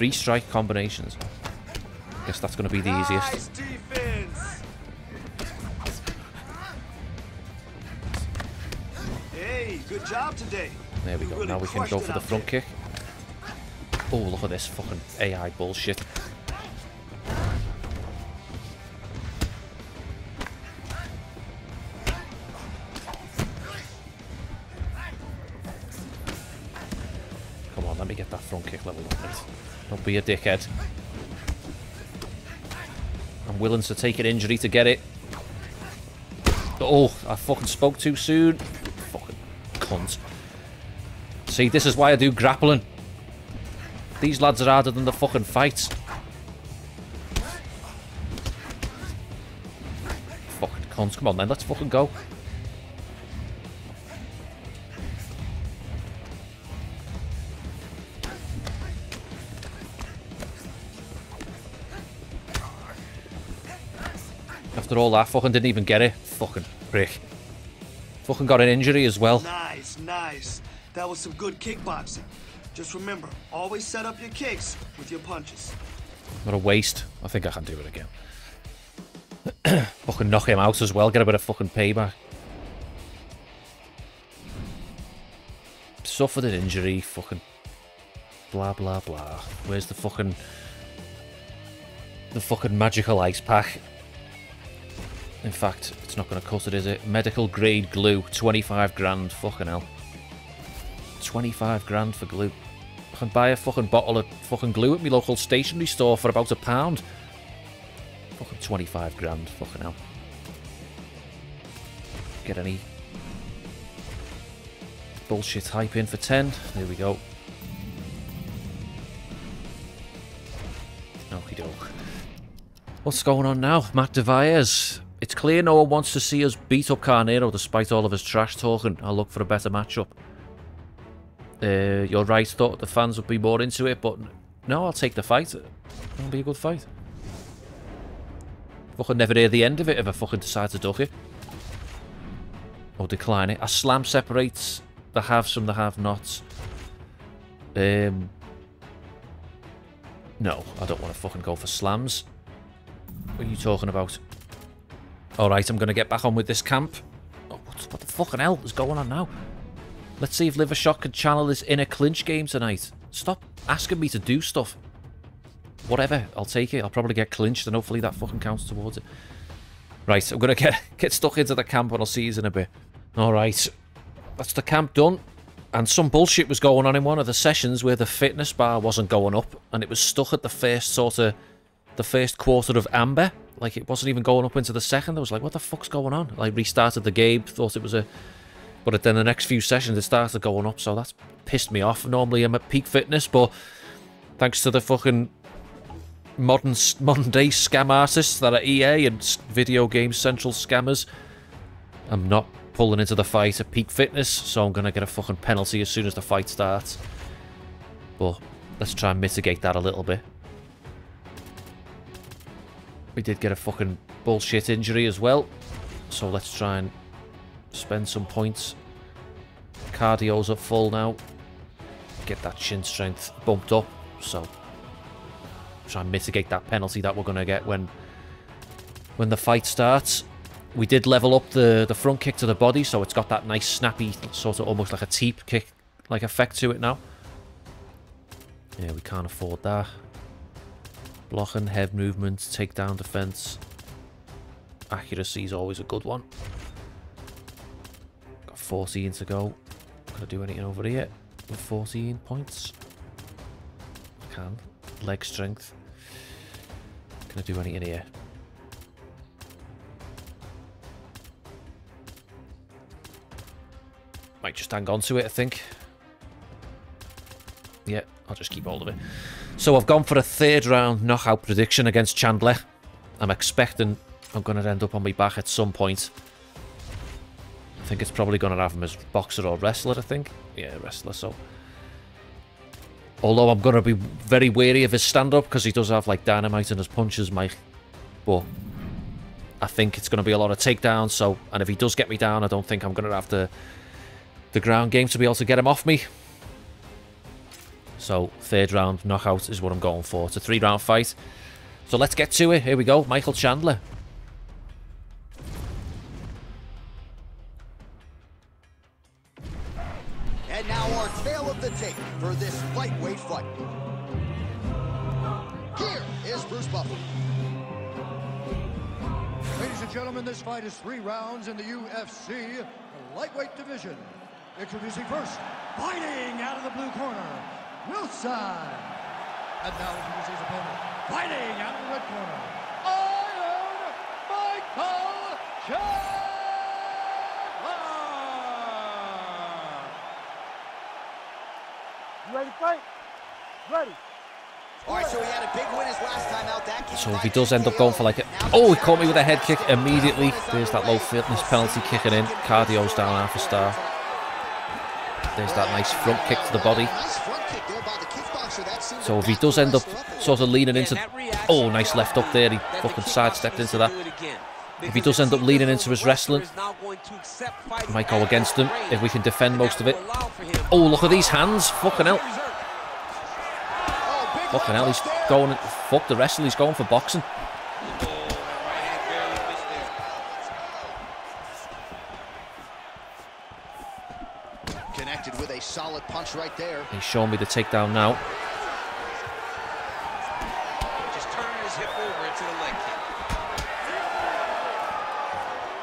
Three strike combinations. I Guess that's going to be the easiest. Hey, good job today. There we go. Now we can go for the front kick. Oh, look at this fucking AI bullshit. A dickhead. I'm willing to take an injury to get it. Oh, I fucking spoke too soon. Fucking cunt. See, this is why I do grappling. These lads are harder than the fucking fights. Fucking cunts. Come on then, let's fucking go. After all that, fucking didn't even get it. Fucking prick. Fucking got an injury as well. Nice, nice. That was some good kickboxing. Just remember, always set up your kicks with your punches. What a waste. I think I can do it again. fucking knock him out as well. Get a bit of fucking payback. Suffered an injury. Fucking blah blah blah. Where's the fucking the fucking magical ice pack? In fact, it's not going to cut it, is it? Medical grade glue, 25 grand. Fucking hell. 25 grand for glue. I can buy a fucking bottle of fucking glue at my local stationery store for about a pound. Fucking 25 grand. Fucking hell. Get any bullshit hype in for 10. There we go. Okie doke. What's going on now? Matt DeVires. It's clear no one wants to see us beat up Carneiro despite all of his trash talking. I'll look for a better matchup. Uh, you're right, thought the fans would be more into it, but no, I'll take the fight. It'll be a good fight. Fucking never hear the end of it if I fucking decide to duck it. Or decline it. A slam separates the haves from the have-nots. Um, no, I don't want to fucking go for slams. What are you talking about? Alright, I'm going to get back on with this camp. Oh, what, the fucking hell is going on now? Let's see if Livershot can channel this inner clinch game tonight. Stop asking me to do stuff. Whatever, I'll take it. I'll probably get clinched and hopefully that fucking counts towards it. Right, I'm going to get, get stuck into the camp and I'll see you in a bit. Alright, that's the camp done. And some bullshit was going on in one of the sessions where the fitness bar wasn't going up and it was stuck at the first sort of, the first quarter of amber. Like, it wasn't even going up into the second. I was like, what the fuck's going on? I restarted the game, thought it was a... But then the next few sessions, it started going up, so that's pissed me off. Normally, I'm at peak fitness, but thanks to the fucking modern modern day scam artists that are EA and video game central scammers, I'm not pulling into the fight at peak fitness, so I'm to get a fucking penalty as soon as the fight starts. But let's try and mitigate that a little bit. We did get a fucking bullshit injury as well. So let's try and spend some points. Cardio's at full now. Get that shin strength bumped up. So try and mitigate that penalty that we're going to get when when the fight starts. We did level up the, the front kick to the body, so it's got that nice snappy, sort of almost like a teep kick like effect to it now. Yeah, we can't afford that. Blocking, head movement, takedown defense. Accuracy is always a good one. Got 14 to go. Can I do anything over here with 14 points? I can. Leg strength. Can I do anything here? Might just hang on to it, I think. Yeah, I'll just keep hold of it. So I've gone for a third round knockout prediction against Chandler. I'm expecting I'm going to end up on my back at some point. I think it's probably going to have him as boxer or wrestler, I think. Yeah, wrestler, so... Although I'm going to be very wary of his stand-up, because he does have, like, dynamite in his punches, Mike. But I think it's going to be a lot of takedowns, so... And if he does get me down, I don't think I'm going to have the, the ground game to be able to get him off me. So, third round knockout is what I'm going for. It's a three-round fight. So let's get to it. Here we go. Michael Chandler. And And now our tale of the tape for this lightweight fight. Here is Bruce Buffer. Ladies and gentlemen, this fight is three rounds in the UFC lightweight division. Introducing first, fighting out of the blue corner, Wilson. And now introducing his opponent, fighting out of the red corner, Iron Michael Chandler. You ready to fight? Ready. All right, so he had a big win his last time out. That So if he does end up going for like a... Oh, he caught me with a head kick immediately. There's that low fitness penalty kicking in. Cardio's down half a star. There's that nice front kick to the body. Nice front kick there by the kickboxer. That seemed So if he does end up wrestler up a little sort of leaning into... Oh, nice left up there. He fucking sidestepped into that. do it again. If he does end up leaning into his wrestling, is now going to accept fighting might go against him if we can defend most of it. will allow for him Oh, look at these hands. Fucking hell. Fucking hell, he's going... Fuck the wrestling, he's going for boxing. That right hand barely missed there. Connected with a solid punch right there. He's showing me the takedown now. Just turning his hip over into the leg kick.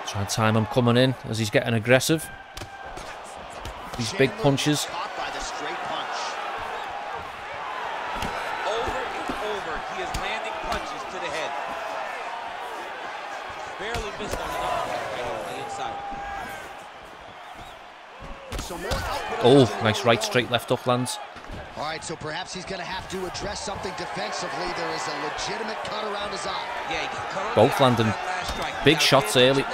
Try and time I'm coming in as he's getting aggressive. These big punches. Caught by the straight punch. Over and over, he is landing punches to the head. Barely missed on an uppercut right on the inside. So more output Oh, nice right, straight left hook lands. All right, so perhaps he's going to have to address something defensively. There is a legitimate cut around his eye. Yeah, he cut Both the landing with that last strike. He big shots early.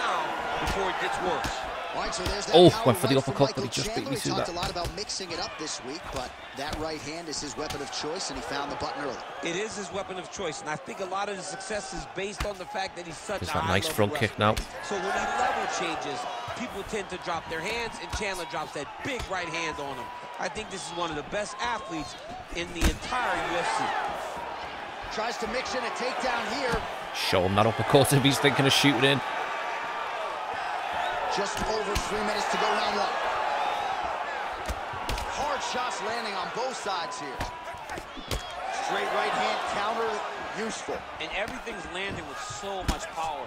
Attention Before it gets worse. All right, so there's that Oh, went for the right from uppercut, but he Michael just beat me Chandler. through He that. a lot about mixing it up this week, but that right hand is his weapon of choice, and he found the button early. It is his weapon of choice, and I think a lot of his success is based on the fact that he's such There's a that nice level front kick now. So when he level changes, people tend to drop their hands, and Chandler drops that big right hand on him. I think this is one of the best athletes in the entire UFC. Tries to mix in a takedown here. Show him that uppercut if he's thinking of shooting in. Just over three minutes to go round one. Hard shots landing on both sides here. Straight right hand counter, useful. And everything's landing with so much power.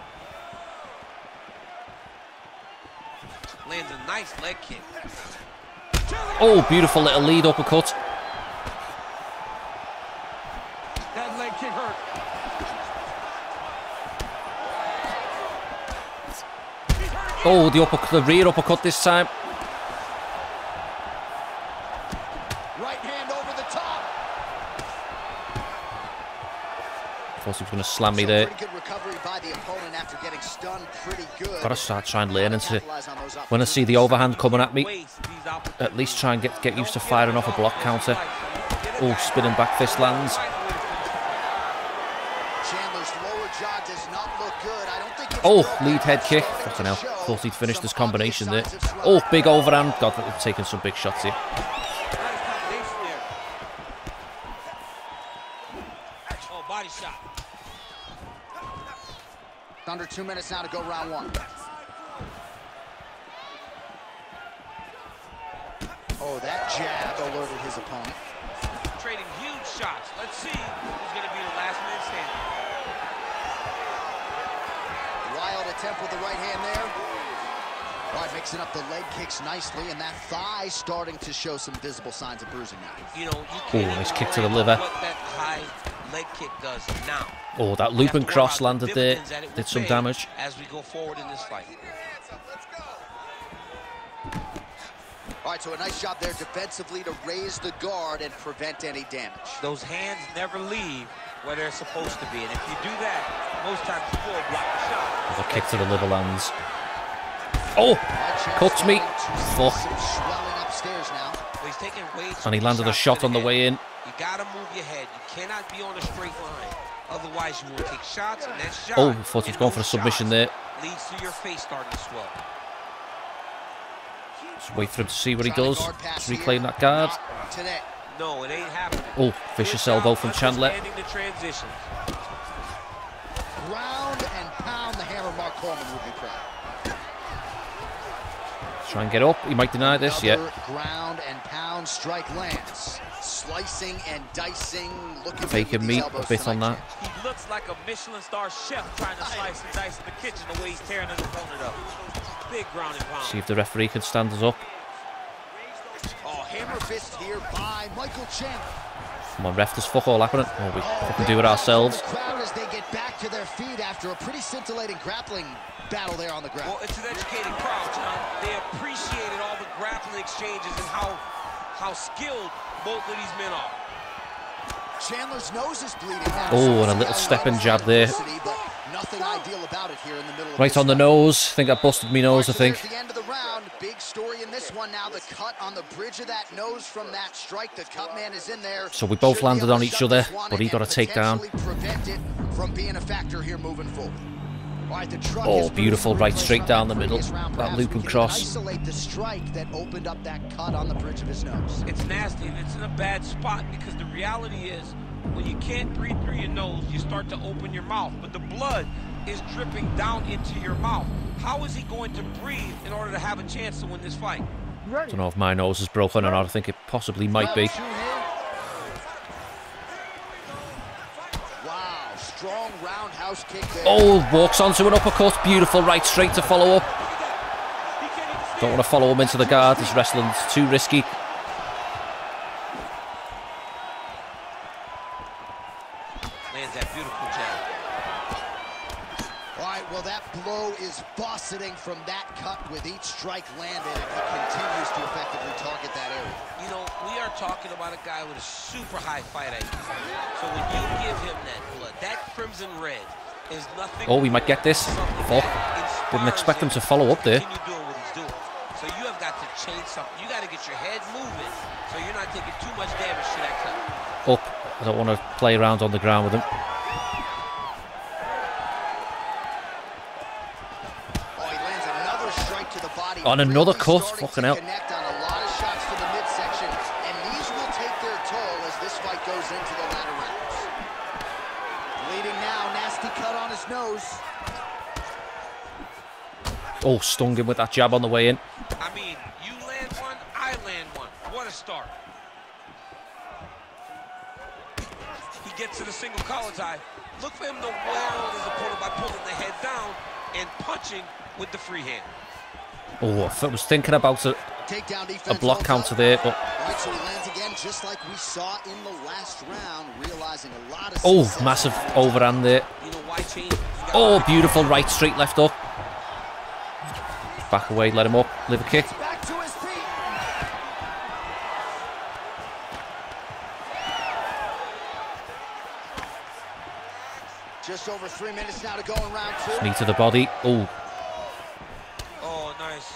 Lands a nice leg kick. Oh, beautiful little lead uppercut. That leg kick hurt. Oh, the uppercut, the rear uppercut this time. Right hand over the top. Thought he was going to slam me there. Pretty good recovery by the opponent after getting stunned pretty good. Gotta start trying learning to. Capitalize on When I see the overhand coming at me, Waste these opportunities. at least try and get get used to firing off a block counter. Oh, spinning back fist lands. Chandler's lower jaw does not look good. I don't think it's Oh, broken. lead head kick. Starting Fucking hell. Thought he'd finished this combination there. obvious signs of swelling. Oh, big overhand. God, they've taken some big shots here. Nice combination there. Oh, body shot. Under two minutes now to go round one. Oh, that jab alerted his opponent. Trading huge shots. Let's see who's going to be the last man standing. Wild attempt with the right hand there. All right, mixing up the leg kicks nicely, and that thigh starting to show some visible signs of bruising now. You know, you can't Oh, nice kick to the liver. What that high leg kick does now. Oh, that We have looping cross landed there. dividends that it will Did some damage. As we go forward in this fight. All right, so a nice job there defensively to raise the guard and prevent any damage. Those hands never leave where they're supposed to be. And if you do that, most times you will block the shot. A kick to the liver lands. Oh, cuts me. Fuck. Some swelling upstairs now. But he's taking way too And he landed a shot on the head. way in. You gotta move your head. You cannot be on a straight line. Otherwise, you will take shots, and that oh, shot. Oh, thought he was going for a submission there. Leads to your face starting to swell. Just wait for him to see what he does. Just reclaim that guard. No, it ain't happening. Oh, vicious Good job elbow from Chandler. understanding the transitions. Ground and pound the hammer Mark Coleman would be proud. Try and get up. He might deny this. Yeah. Another ground and pound strike lands. Slicing and dicing, looking good Faking with a bit on that. He looks like a Michelin star chef trying to slice and dice in the kitchen the way he's tearing his opponent up. Big ground and pound. See if the referee can stand us up. Oh, hammer fist here by Michael Chandler. Come on, ref, there's fuck all happening. Oh, we fucking do it ourselves. The crowd as they get back to their feet after a pretty scintillating grappling battle there on the ground. Well, it's an educated crowd, John. They appreciated all the grappling exchanges and how how skilled both of these men are. Chandler's nose is bleeding now. Oh, and a little it's stepping got jab there. Nothing ideal about it here in the middle of Right on the nose. I think I busted me nose, I think. the end of the round. Big story in this one now. The cut on the bridge of that nose from that strike. The cut man is in there. So we both Should landed on each other, but he got a takedown. Prevent it from being a factor here moving forward. Oh, beautiful right straight down the middle. That loop and cross. Isolate the strike that opened up that cut on the bridge of his nose. It's nasty and it's in a bad spot because the reality is when you can't breathe through your nose, you start to open your mouth, but the blood is dripping down into your mouth. How is he going to breathe in order to have a chance to win this fight? I Don't know if my nose is broken or not. I think it possibly might be. Wow, strong roundhouse kick there. Oh, walks onto an uppercut. Beautiful right straight to follow up. Don't want to follow him into the guard. His wrestling's too risky. Lands that beautiful jab. All right, well, that blow is buffeting from that cut with each strike landed, and he continues to effectively target that area. You know, we are talking about a guy with a super high fight IQ. So when you give him that blood, that crimson red is nothing. Oh, we might get this. something Fuck. that Didn't expect him to follow up there. Continue doing what he's doing. So you have got to change something. You got to get your head moving so you're not taking too much damage to that cut. Up. I don't want to play around on the ground with him. Oh, he lands another strike to the body. On another Really cut, fucking to hell. Connect on a lot of shots to the midsection, and these will take their toll as this fight goes into the latter rounds. Bleeding now, nasty cut on his nose. Oh, stung him with that jab on the way in. I mean, you land one, I land one. What a start. He gets to the single collar tie. Look for him to wear his opponent by pulling the head down and punching with the free hand. Oh, I was thinking about a, Takedown a block counter there, but All right, so he lands again, just like we saw in the last round, realizing a lot of oh, success. massive overhand there. You know why change? You gotta- Oh, beautiful right straight left up. Back away, let him up, live a kick. Back to his feet. Just over three minutes now to go in round two. Knee to the body. Oh, Oh, nice.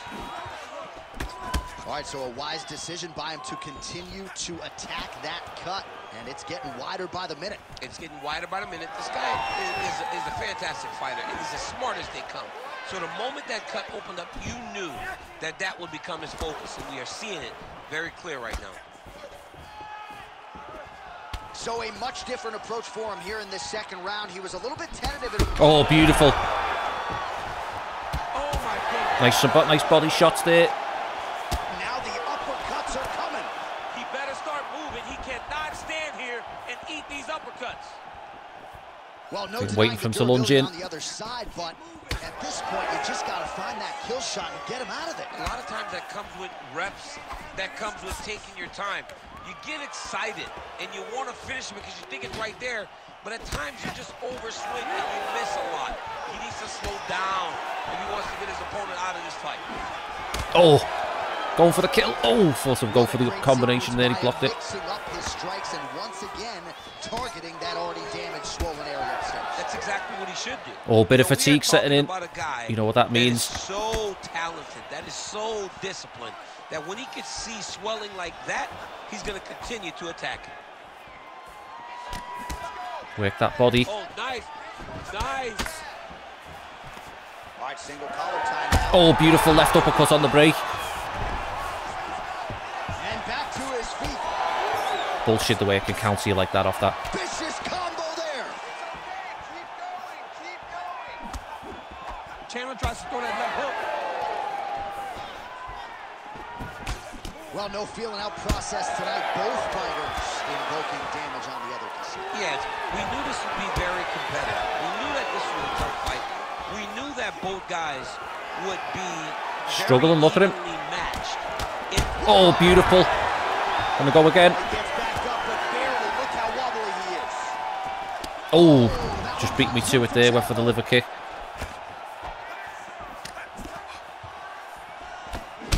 All right, so a wise decision by him to continue to attack that cut, and it's getting wider by the minute. It's getting wider by the minute. This guy is, is, is a fantastic fighter, he's as smart as they come. So the moment that cut opened up, you knew that that would become his focus, and we are seeing it very clear right now. So a much different approach for him here in this second round. He was a little bit tentative. Oh, beautiful. Oh. Nice, bo- nice body shots there. now the uppercuts are coming. He better start moving. He cannot stand here and eat these uppercuts. Well, no Been denying waiting for him to lunge in. durability on the other side, but at this point, you just got to find that kill shot and get him out of there. A lot of times that comes with reps, that comes with taking your time. You get excited and you want to finish it because you think it's right there, but at times you just overswing and you miss a lot. He needs to slow down if he wants to get his opponent out of this fight. Oh, going for the kill. Oh, thought him go for the Great combination there. He blocked it. him, up his strikes and once again targeting that already damaged swollen area. That's exactly what he should do. Oh, bit of So we are fatigue setting in. about a guy You know what that means. so talented, that is so disciplined, that when he can see swelling like that, he's going to continue to attack. Work that body. Oh, nice, nice. All right, single collar tie. Oh, beautiful left uppercut on the break. And back to his feet. Bullshit the way I can counter you like that off that. Vicious combo there. Chandler tries to throw that left hook. Well, no feeling out process tonight. Both fighters invoking damage on the other. Yes, we knew this would be very competitive. We knew that this was a tough fight. We knew that both guys would be Struggling, look at him. matched. It- Oh, beautiful. Gonna go again. He gets back up, but barely. Look how wobbly he is. Oh, oh just beat me to it there. Went for the liver kick.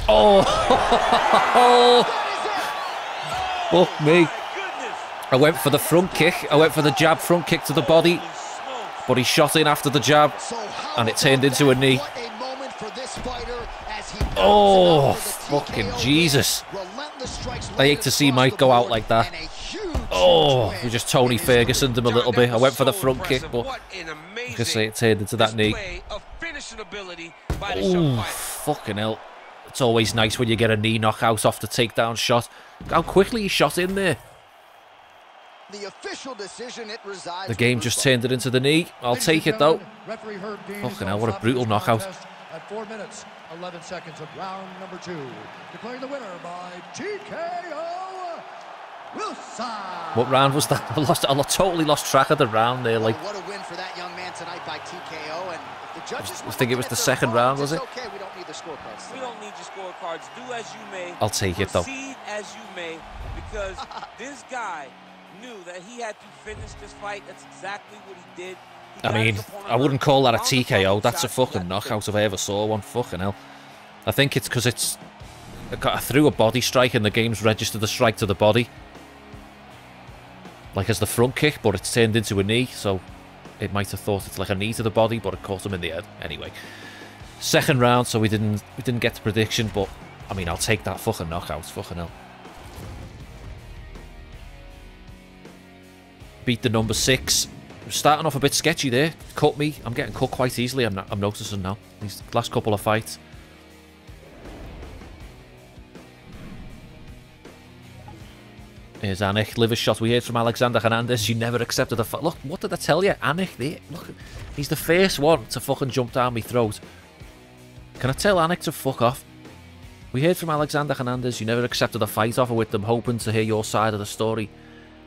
Oh, fuck me. I went for the front kick. I went for the jab front kick to the body, but he shot in after the jab, and it turned into a knee. What a moment for this fighter as he Oh, bounces out with a fucking Jesus. I hate to see Mike go out like that. and a huge, Oh, we just Tony. Ferguson him a little bit. I went for the front kick, but What can like I say, amazing it turned into that knee. display of finishing ability by the Oh, fucking hell. It's always nice when you get a knee knockout off the takedown shot. How quickly he shot in there. The official decision it resides The game just turned it into the knee. I'll take it though. gentlemen, Referee Herb Dean Fucking hell, what a brutal knockout. At 4 minutes, 11 seconds of round number two. Declaring the winner by TKO, Wilson. What round was that? I lost. I totally lost track of the round there. Like, what a win for that young man tonight by TKO. And the judges I think it was the second round, was it? Okay, we don't need the scorecards. We don't need your scorecards. Do as you may. I'll take it, though. Proceed as you may, because this guy knew that he had to finish this fight. That's exactly what he did. He I mean, I wouldn't call that a TKO. That's a shots, he got fucking knockout if I ever saw one. Fucking hell. I think it's because it's. I got- I threw a body strike and the game's registered the strike to the body. Like as the front kick, but it's turned into a knee, so it might have thought it's like a knee to the body, but it caught him in the head. Anyway, second round, so we didn't we didn't get the prediction, but I mean, I'll take that fucking knockout. Fucking hell. Beat the number six. Starting off a bit sketchy there. Cut me. I'm getting cut quite easily. I'm, not, I'm noticing now. These last couple of fights. Here's Anik. Liver shot. We heard from Alexander Hernandez. She never accepted a. Look, what did I tell you? Anik. Look, he's the first one to fucking jump down my throat. Can I tell Anik to fuck off? We heard from Alexander Hernandez. You never accepted a fight offer with them, hoping to hear your side of the story.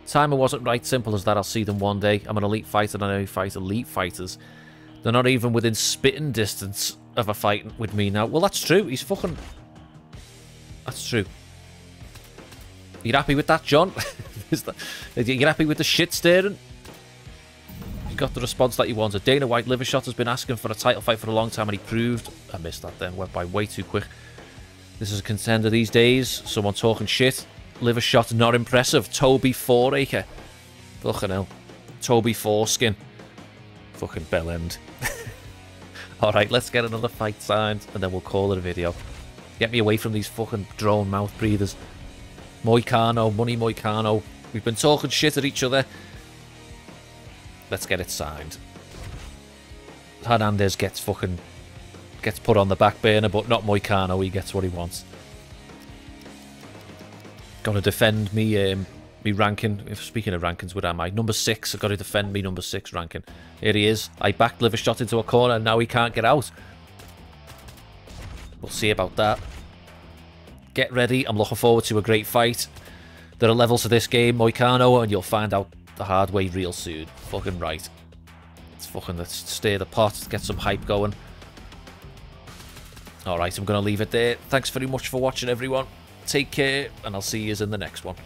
Timer wasn't right. Simple as that. I'll see them one day. I'm an elite fighter and I know fight elite fighters. They're not even within spitting distance of a fight with me now. Well, that's true. He's fucking... That's true. You happy with that, John? Is that... You happy with the shit staring? Got the response that you wanted. Dana White Livershot has been asking for a title fight for a long time and he proved... I missed that then. Went by way too quick. This is a contender these days. Someone talking shit. Liver shot not impressive. Toby Fouracre. Fucking hell. Toby Foreskin. Fucking bell end. Alright, let's get another fight signed and then we'll call it a video. Get me away from these fucking drone mouth breathers. Moicano, Money Moicano. We've been talking shit at each other. Let's get it signed. Hernandez gets fucking gets put on the back burner, but not Moicano. He gets what he wants. Gonna defend me, um, me ranking. If speaking of rankings, what am I? Number six. I've got to defend me number six ranking. Here he is. I backed liver shot into a corner, and now he can't get out. We'll see about that. Get ready. I'm looking forward to a great fight. There are levels to this game, Moicano, and you'll find out the hard way real soon. Fucking right. Let's fucking let's stir the pot, get some hype going. Alright, I'm going to leave it there. Thanks very much for watching, everyone. Take care, and I'll see you in the next one.